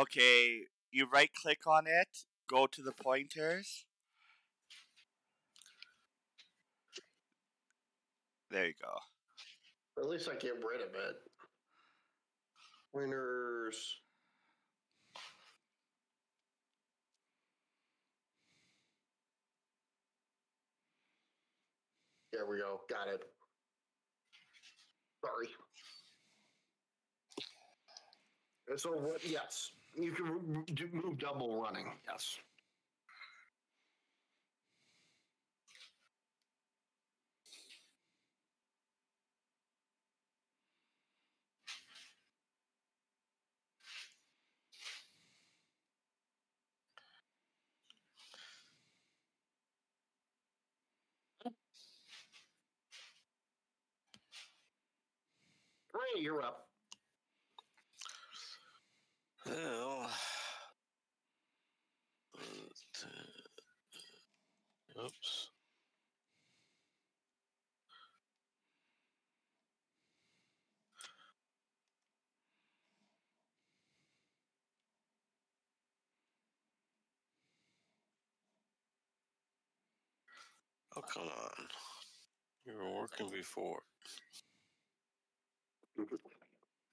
Okay, you right click on it, go to the pointers. There you go. At least I get rid of it. Winners. There we go. Got it. Sorry. So what? Yes, you can r- r- do- move double running. Yes. Ray, you're up. Well, uh, oops. Oh, come on. You were working before.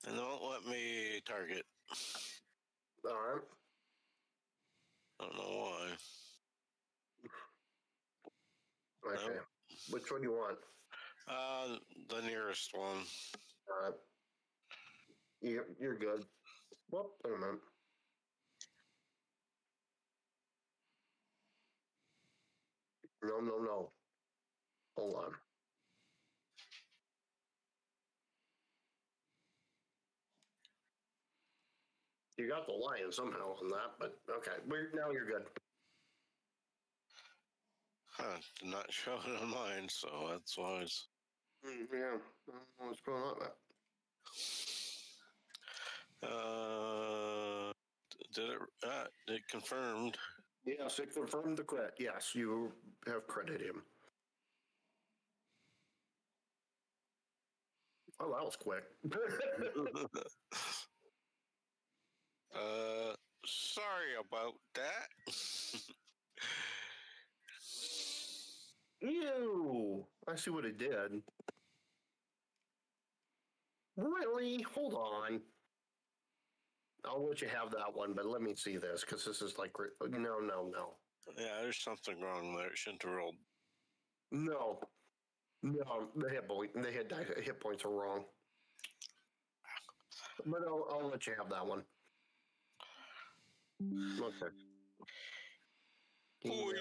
And don't let me target. All right. I don't know why. Okay. Which one do you want? Uh, the nearest one. All right. You, you're good. Whoop, wait a minute. No, no, no. Hold on. You got the lion somehow on that, but okay. We're, now you're good. Huh, did not show it on mine, so that's why it's. Mm, yeah. I don't know what's going on with that. Uh, did it? Uh, it confirmed. Yes, it confirmed the credit. Yes, you have credited him. Oh, that was quick. uh, sorry about that. Ew! I see what it did. Really? Hold on. I'll let you have that one, but let me see this because this is like no, no, no, yeah, there's something wrong there. It shouldn't have rolled. no, no. The hit point, the hit hit points are wrong. But I'll, I'll let you have that one. Okay. Game,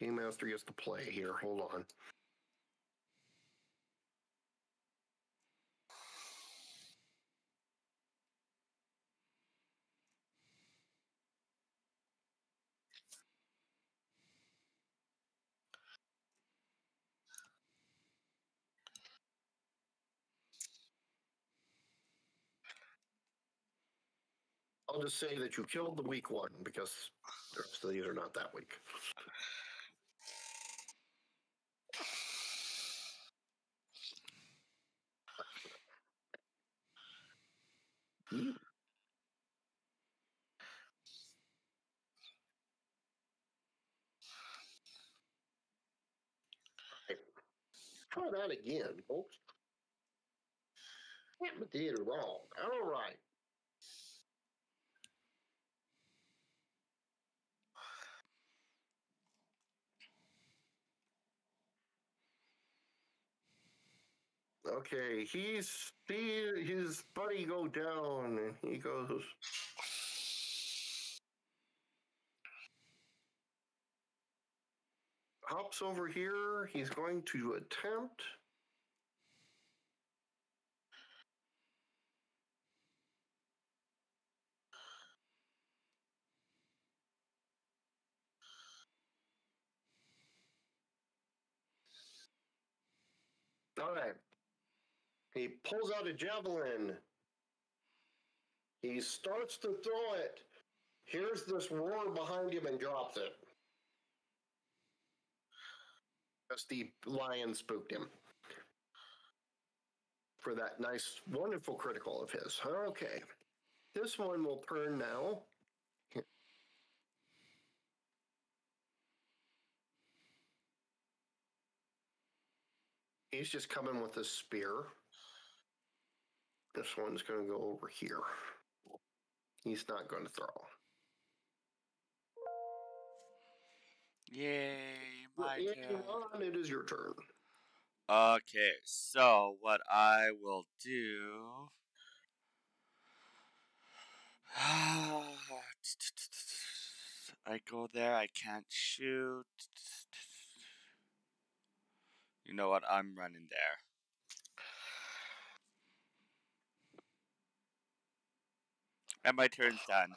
Game Master gets to play here. Hold on. I'll just say that you killed the weak one because the rest of these are not that weak. Try that again, folks. Yeah, did it wrong. All right. Okay, he's see his buddy go down, and he goes. Hops over here. He's going to attempt. All right. He pulls out a javelin. He starts to throw it. Here's this roar behind him and drops it. As the lion spooked him. For that nice, wonderful critical of his. Okay. This one will turn now. He's just coming with a spear. This one's going to go over here. He's not going to throw. Yay, my. Ron, it is your turn. Okay, so what I will do. I go there, I can't shoot. You know what? I'm running there. And my turn's done.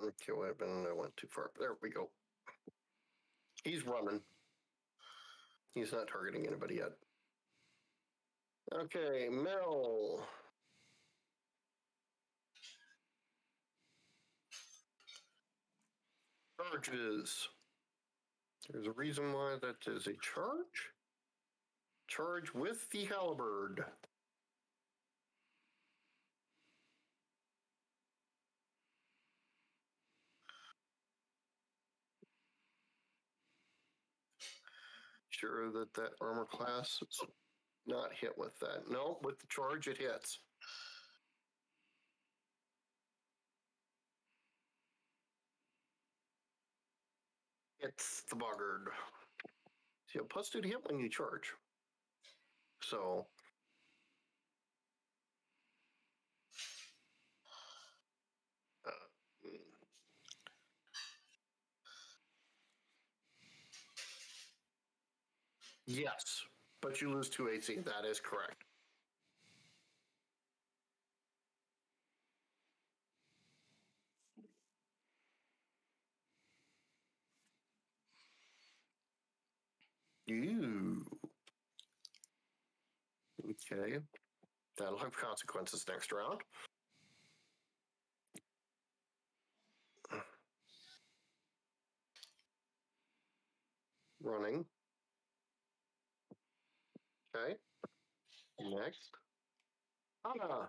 Okay, wait a minute. I went too far. There we go. He's running. He's not targeting anybody yet. Okay, Mel. Charges. There's a reason why that is a charge. Charge with the halberd. Sure that that armor class is not hit with that. No, with the charge it hits. It's the boggard. See, a plus two to hit when you charge. So. Uh, mm. Yes, but you lose two AC. That is correct. Ooh. Okay. That'll have consequences next round. Running. Okay. Next. Anna.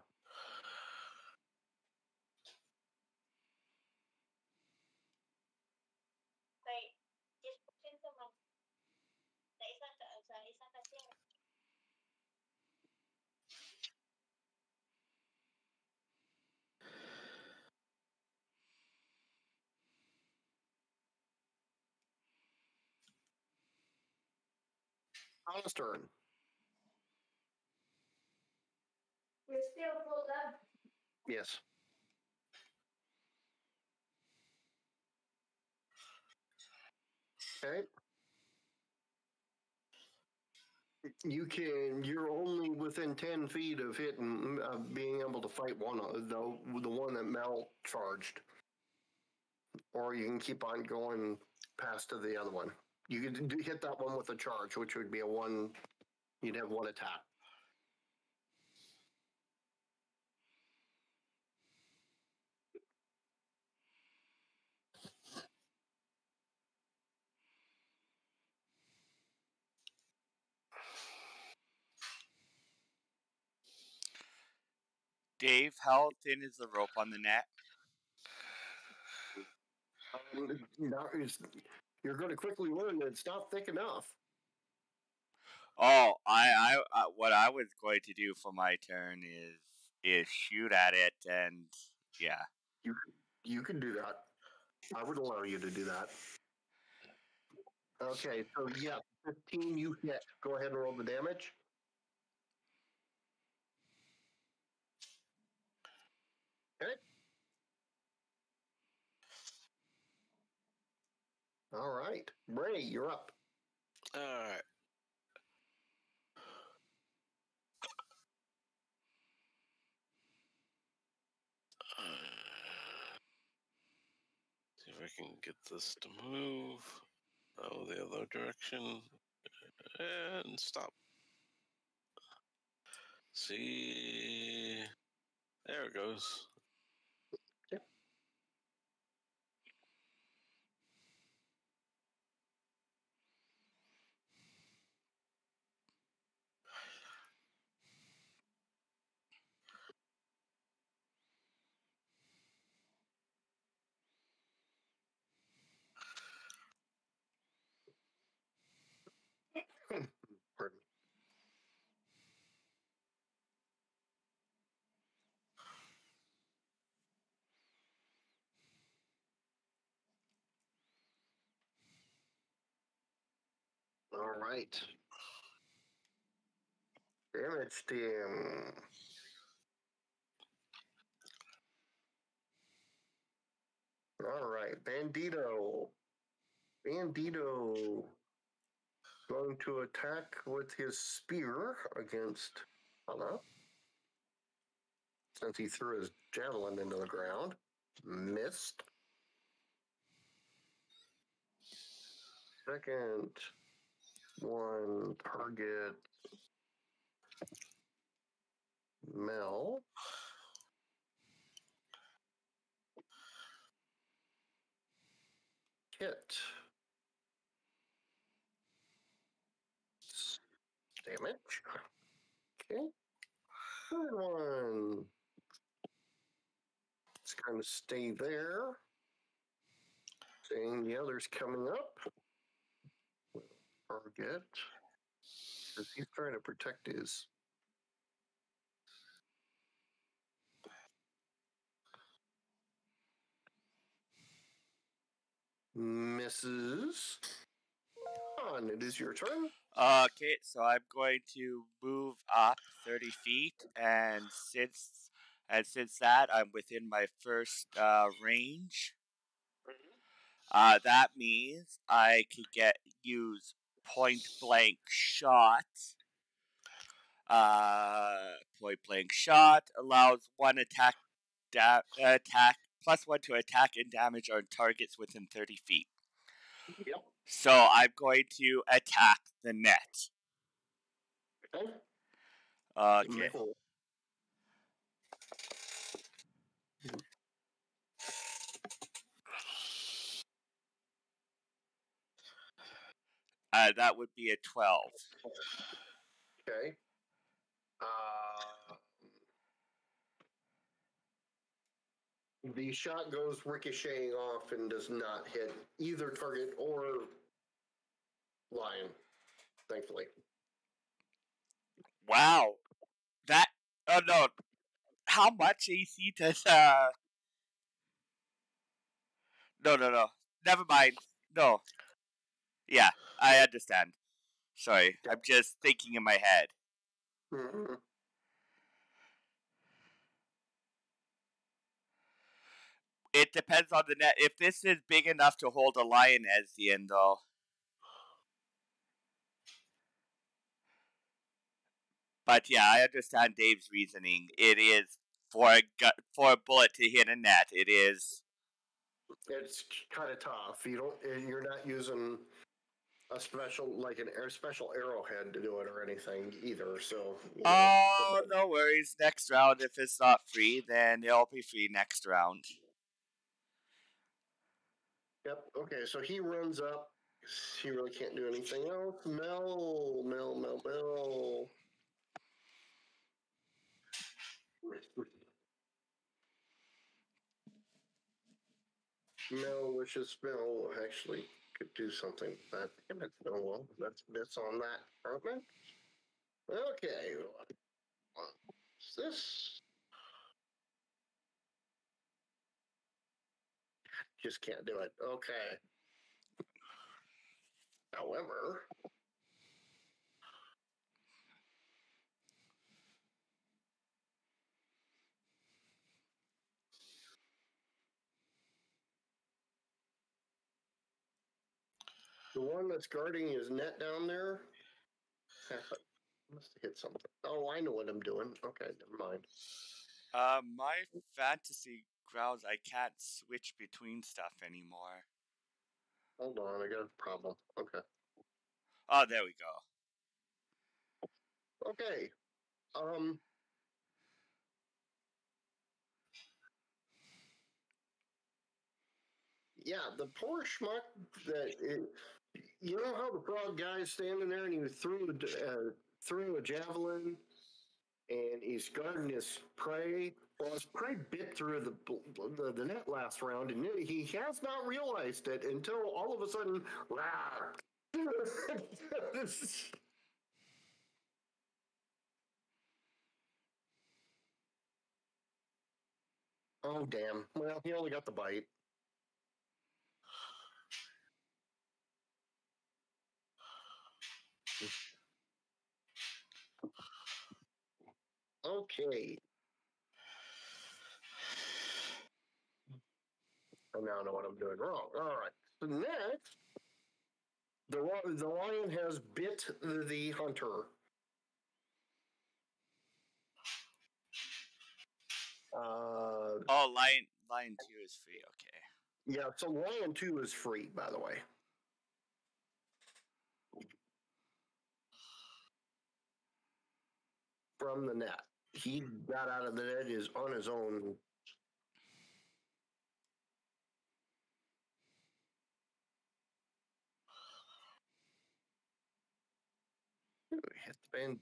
Anna's turn. we're still full up. Yes. Okay. You can. You're only within ten feet of hitting, of being able to fight one of the the one that Mel charged, or you can keep on going past to the other one. You could hit that one with a charge, which would be a one. You'd have one attack. Dave, how thin is the rope on the net? Um, you're going to quickly learn that it's not thick enough. Oh, I, I, uh, what I was going to do for my turn is is shoot at it, and yeah. You can do that. I would allow you to do that. Okay, so yeah, 15 you hit. Go ahead and roll the damage. Okay. All right. Ray, you're up. All right. Uh, see if I can get this to move. Oh, the other direction. And stop. See. There it goes. All right. Damage team. All right, Bandito. Bandito going to attack with his spear against Hana. Since he threw his javelin into the ground, missed. Second one target Mel. Hit. Damage. Okay. Third one. It's going to stay there. Seeing the others coming up. Target. Because he's trying to protect his. Mrs. On, it is your turn. Okay, so I'm going to move up thirty feet, and since and since that I'm within my first uh, range, uh, that means I could get use point blank shot. Uh, point blank shot allows one attack da- attack plus one to attack and damage on targets within thirty feet. Yep. So I'm going to attack the net. Okay. Okay. Roll. Uh, that would be a 12. Okay. Uh, the shot goes ricocheting off and does not hit either target or lion, thankfully. Wow. That. Oh, no. How much AC does. Uh... No, no, no. Never mind. No. Yeah, I understand. Sorry. I'm just thinking in my head. Mhm. It depends on the net. If this is big enough to hold a lion as the end, though. But yeah, I understand Dave's reasoning. It is for a gu- for a bullet to hit a net. It is It's kind of tough. You don't. You're not using a special like an air special arrowhead to do it or anything either. So. know, Oh, no worries. Next round, if it's not free, then it'll be free next round. Yep. Okay. So he runs up. He really can't do anything else. Mel, Mel, Mel, Mel. Mel wishes Mel actually could do something that. Damn it. Oh well, that's bits on that department. Okay. What's this? Just can't do it. Okay. However, the one that's guarding his net down there must have hit something. Oh, I know what I'm doing. Okay, never mind. Uh, my fantasy grounds, I can't switch between stuff anymore. Hold on, I got a problem. Okay. Oh, there we go. Okay. Um. Yeah, the poor schmuck that it, you know how the frog guy's standing there and he threw uh, threw a javelin and he's guarding his prey. Well, his prey bit through the, the the net last round, and he has not realized it until all of a sudden, "Rah!" oh damn! Well, he only got the bite. Okay. I now know what I'm doing wrong. All right. So next, the the lion has bit the hunter. Uh, Oh, Lion Lion Two is free. Okay. yeah. So lion two is free, by the way. From the net, he got out of the net is on his own. Ooh, Hit the bandit.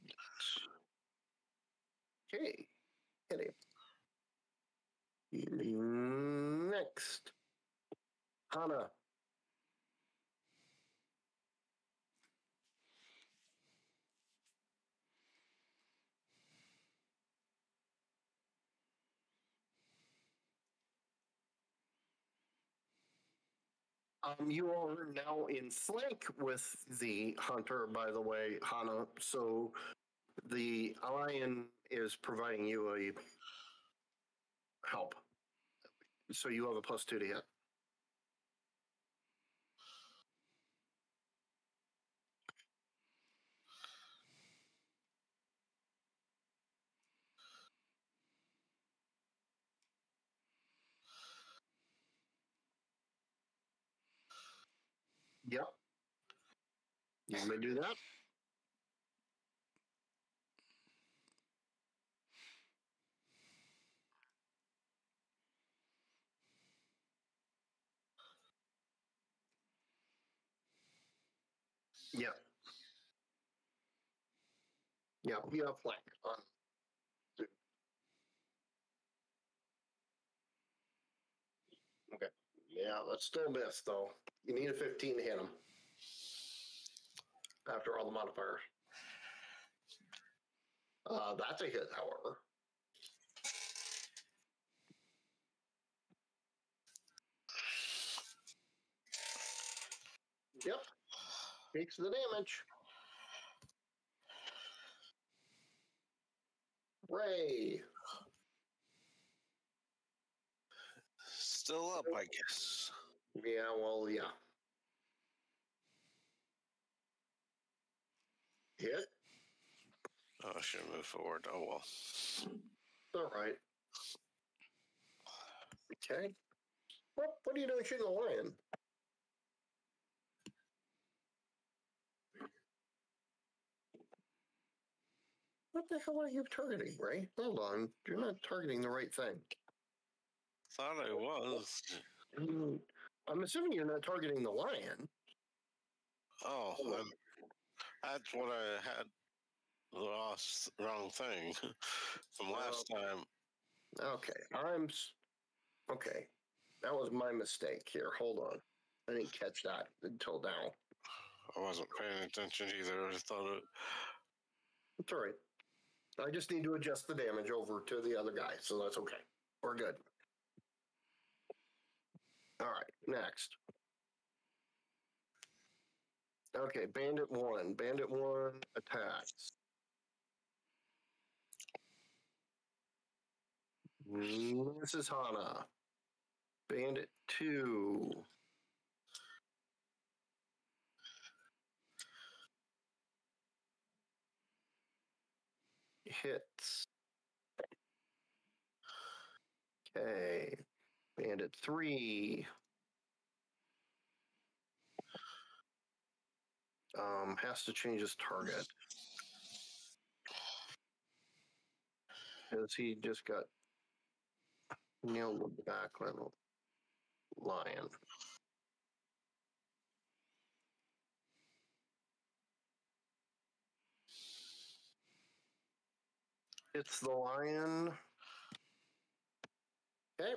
Okay, hit him. Next, Hana. Um, you are now in flank with the hunter, by the way, Hana. So the lion is providing you a help. So you have a plus two to hit. Yep. You may do that. Yep. Yep, you have flank um, on. Okay. Yeah, that's still miss though. You need a 15 to hit him. After all the modifiers. Uh, that's a hit, however. Yep. Takes the damage. Ray. Still up, I guess. Yeah, well, yeah. Hit. Oh, I should move forward. Oh well. All right. Okay. What What are you doing shooting a lion? What the hell are you targeting, Ray? Hold on. You're not targeting the right thing. Thought I was. Mm, I'm assuming you're not targeting the lion. Oh, I'm, that's what I had. The last, wrong thing from last time. Okay. I'm. Okay. That was my mistake here. Hold on. I didn't catch that until now. I wasn't paying attention either. I thought it. It's all right. I just need to adjust the damage over to the other guy, so that's okay. We're good. All right, next. Okay, Bandit 1. Bandit 1 attacks. Mrs. Hana. Bandit 2. Hits. Okay. Bandit 3. Um, has to change his target. Because he just got nailed with the back by the lion. It's the lion. Okay.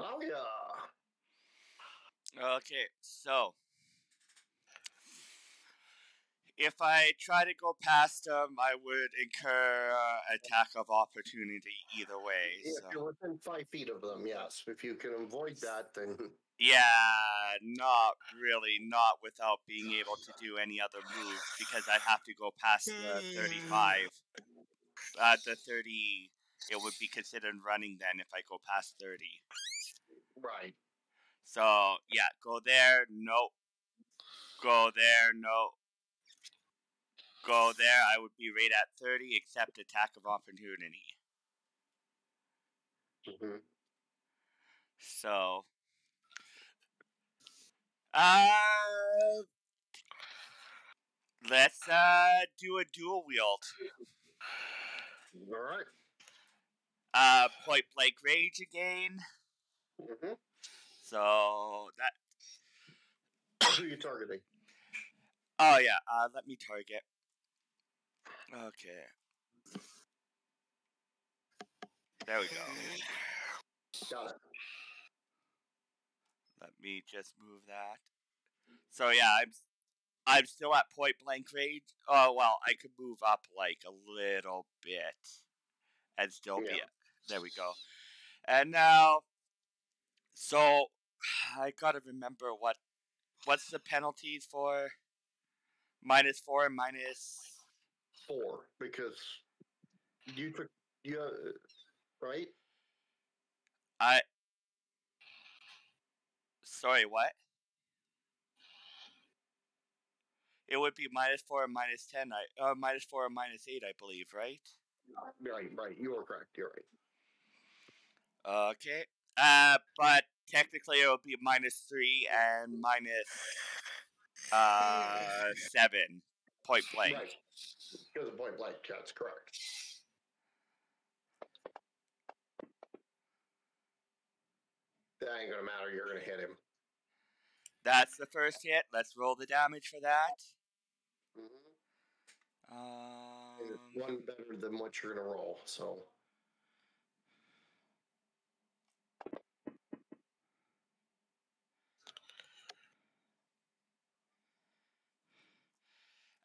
Oh yeah. Okay, so if I try to go past him, I would incur uh, attack of opportunity either way. If So. you're within five feet of them, yes. If you can avoid that, then Yeah, not really, not without being able to do any other move because I'd have to go past the 35. Uh, the 30, it would be considered running then if I go past 30. Right. So, yeah, go there, no. Go there, no. Go there, I would be right at 30 except attack of opportunity. hmm So, uh, let's uh do a dual wield. All right. Uh, point blank range again. Mm-hmm. So that. Who are you targeting? Oh yeah. Uh, let me target. Okay. There we go. Got it. Let me just move that. So yeah, I'm I'm still at point blank range. Oh well, I could move up like a little bit and still be. There we go. And now, so I gotta remember what what's the penalties for minus four and. Four, because you took you uh, right. I. Sorry, what? It would be minus four and minus ten. I uh, minus four and minus eight, I believe, right? Right, right. You are correct. You're right. Okay. Uh, but technically it would be minus three and minus uh seven point blank. Right. Because of point blank, that's correct. That ain't gonna matter. You're gonna hit him. That's the first hit. Let's roll the damage for that. Mm-hmm. Um, one better than what you're gonna roll. So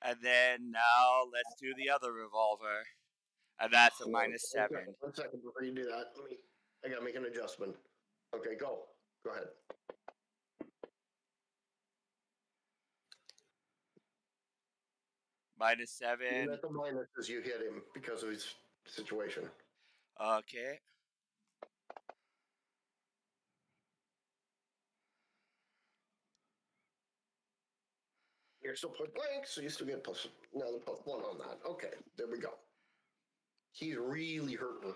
and then now let's do the other revolver, and that's a Hold on, minus one second, seven. One second before you do that. Let me. I gotta make an adjustment. Okay, go. Go ahead. Minus seven. let the minus as you hit him because of his situation. Okay. You're still point blank, so you still get plus another plus one on that. Okay, there we go. He's really hurting.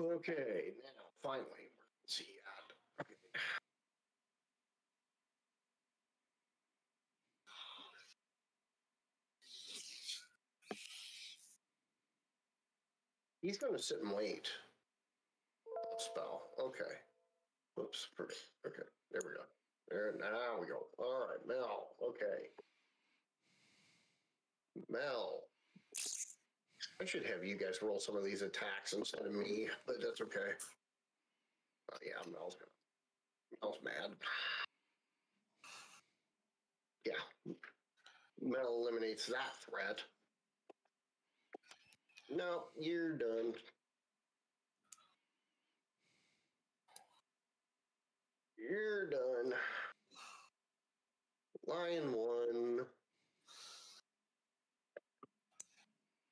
Okay, now finally, he at? Uh, okay. He's going to sit and wait. Spell. Okay. Whoops. Okay. There we go. There. Now we go. All right. Mel. Okay. Mel. I should have you guys roll some of these attacks instead of me, but that's okay. Oh, yeah, Mel's gonna. Mel's mad. Yeah. Mel eliminates that threat. No, you're done. You're done. Lion one.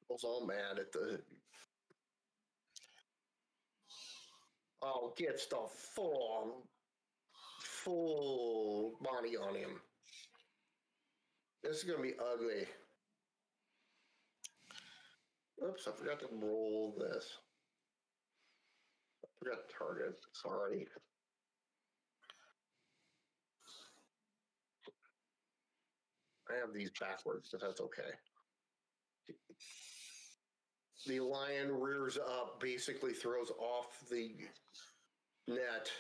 was all mad at the. Oh, gets the full, full body on him. This is gonna be ugly. Oops, I forgot to roll this. I forgot target. Sorry. I have these backwards, but that's okay. The lion rears up, basically throws off the net.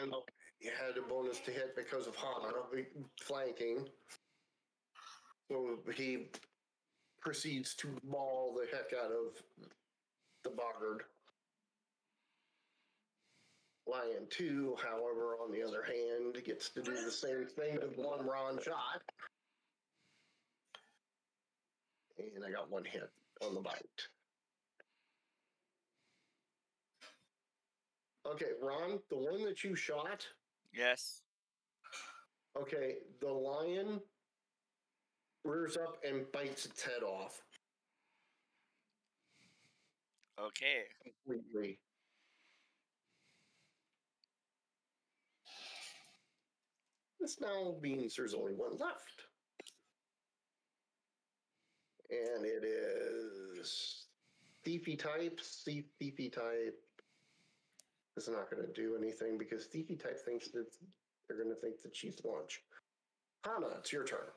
And oh. he had a bonus to hit because of Hana flanking. So he proceeds to maul the heck out of the boggard. Lion 2, however, on the other hand, gets to do the same thing with one Ron shot. And I got one hit on the bite. Okay, Ron, the one that you shot, Yes. okay, the lion rears up and bites its head off Okay. completely. This now means there's only one left. And it is thiefy type, thief, thiefy type. It's not going to do anything because thiefy type thinks that they're going to think that she's lunch. Hana, it's your turn.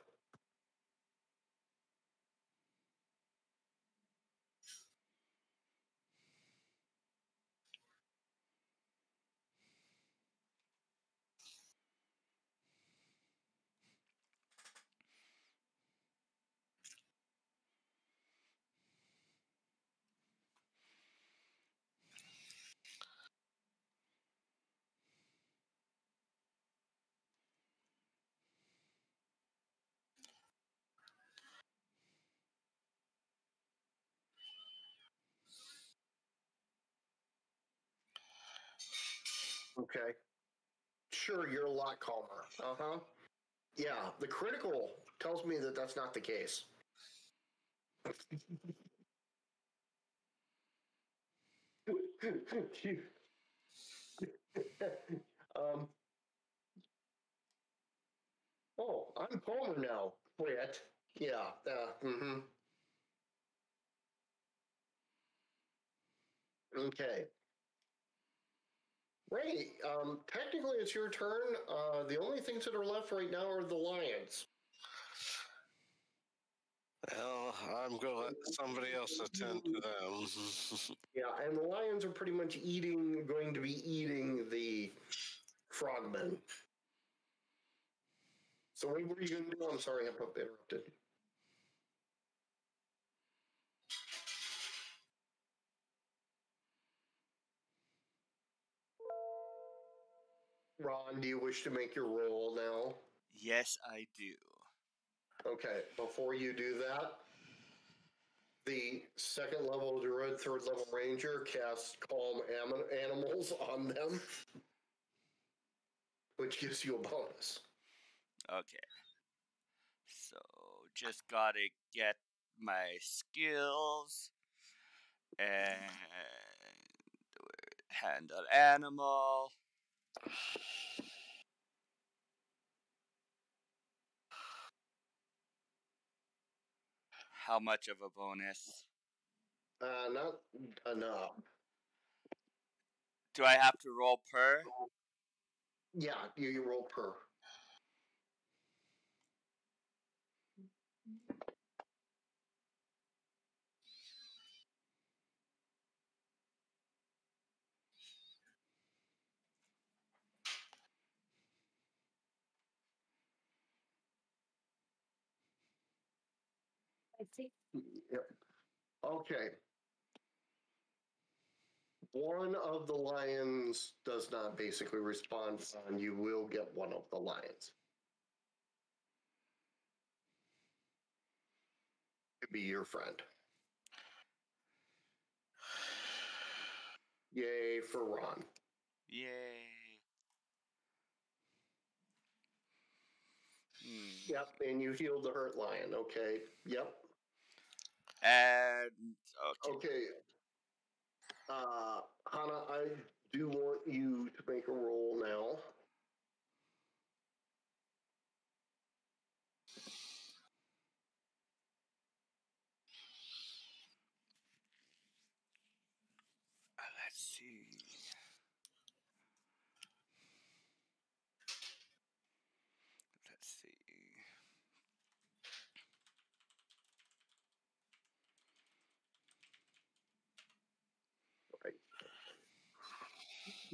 Okay. Sure, you're a lot calmer. Uh huh. Yeah, the critical tells me that that's not the case. Um. Oh, I'm calmer now. Quit. Yeah. Uh, mm-hmm. Okay. Right. Um, technically, it's your turn. Uh, the only things that are left right now are the lions. Well, I'm going to let somebody else attend to them. Yeah, and the lions are pretty much eating, going to be eating the frogmen. So what were you going to do? I'm sorry, I'm interrupted. Ron, do you wish to make your roll now? Yes, I do. Okay, before you do that, the second level druid, third level ranger casts calm am- animals on them, which gives you a bonus. Okay. So just gotta get my skills and handle animal. How much of a bonus? Uh, not enough. Do I have to roll per? Yeah, you, you roll per. Yep. Okay. One of the lions does not basically respond, and you will get one of the lions. Could be your friend. Yay for Ron. Yay. Hmm. Yep, and you healed the hurt lion. Okay. Yep. And okay. Okay. Uh, Hana, I do want you to make a roll now. Uh, Let's see. Let's see.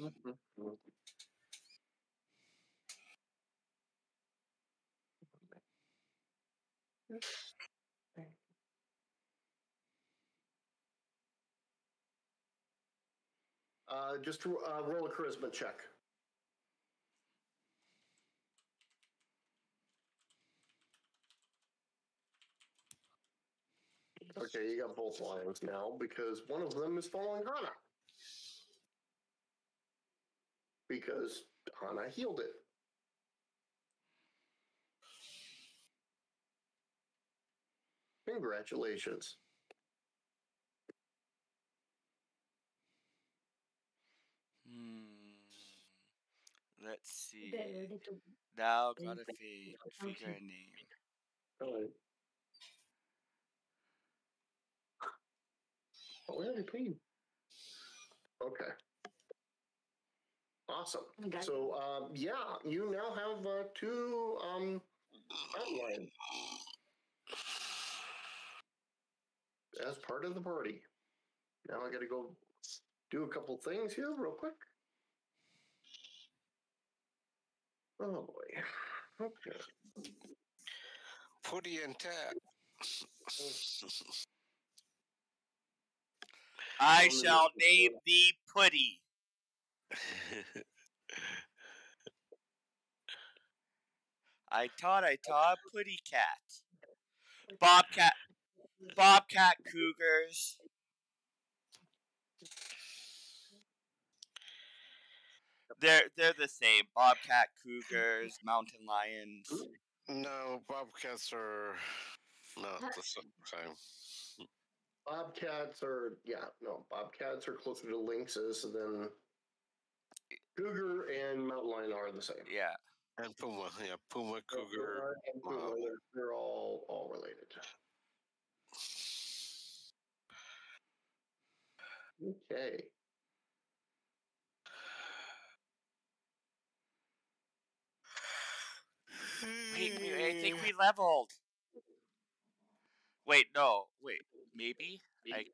Uh, just uh, roll a charisma check. Okay, you got both lions now because one of them is following Hana. Because Hana healed it. Congratulations. Hmm. Let's see. Now gotta fi- figure a name. Alright. Oh, we already paid. Okay. Awesome. So, um, yeah, you now have uh, two um, outlines as part of the party. Now I got to go do a couple things here real quick. Oh boy. Okay. Putty and Tat. I shall name one. thee Putty. I taught I taught Putty Cat. Bobcat Bobcat Cougars. They're they're the same. Bobcat Cougars, Mountain Lions. no, Bobcats are not the s- same. Bobcats are yeah, no, bobcats are closer to lynxes than cougar and mountain lion are the same. Yeah. And Puma, yeah, Puma, Cougar. Cougar and puma, wow. they're, they're all all related. Okay. Wait, wait, I think we leveled. Wait, no, wait, maybe? I c-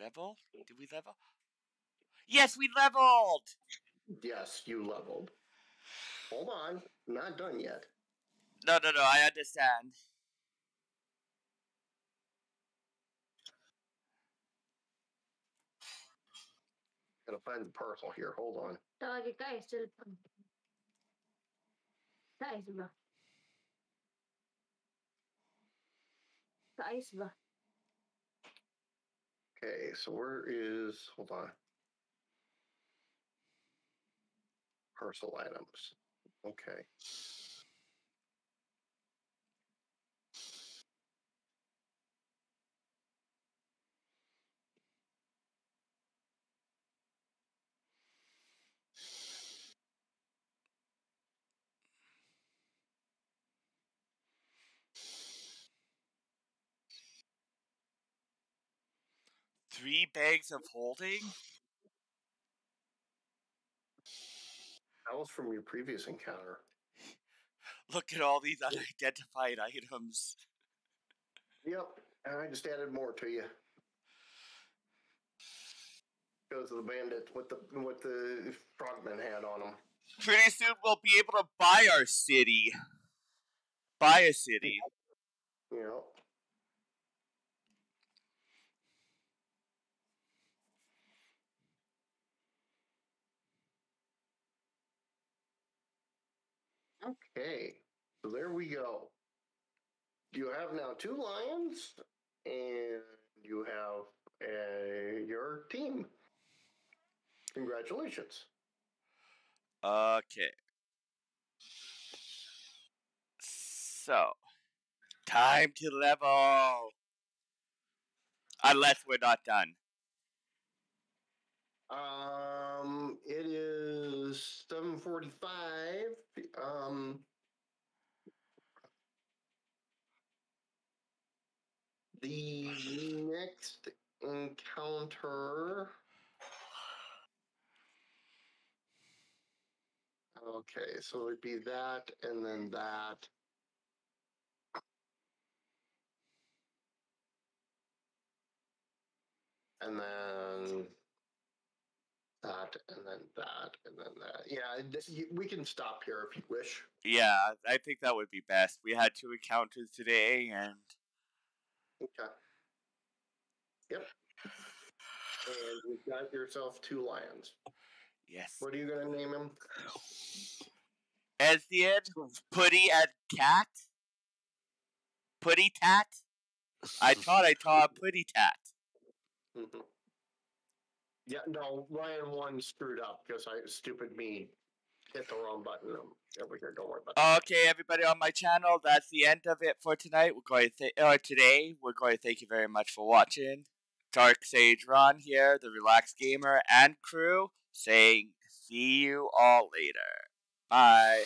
level? Did we level? Yes, we leveled. Yes, you leveled. Hold on, not done yet. No, no, no. I understand. Gotta find the parcel here. Hold on. Tawagin ka cellphone. Sa ayos ba? Sa ayos ba? Okay, so where is hold on. Parcel items. Okay. Three bags of holding? That was from your previous encounter. Look at all these unidentified items. Yep, and I just added more to you. Because of the bandit with the with the frogman hat on them. Pretty soon we'll be able to buy our city. Buy a city. You know. Okay, so there we go. You have now two lions, and you have uh, your team. Congratulations. Okay. So, time to level. Unless we're not done. Um, it is seven forty-five. Um, the next encounter. Okay, so it'd be that, and then that. And then that, and then that, and then that. Yeah, th- y- we can stop here if you wish. Yeah, I think that would be best. We had two encounters today, and Okay. Yep. And you've got yourself two lions. yes. What are you gonna name him? Ezdian, Putty, and Cat. Putty Tat. I thought I taught Putty Tat. Mhm. Yeah, no, Ryan one screwed up because I stupid me hit the wrong button. Um, over here, don't worry about that. Okay, everybody on my channel, that's the end of it for tonight. We're going to or today. We're going to thank you very much for watching. Dark Sage Ron here, the Relaxed Gamer and crew, saying see you all later. Bye.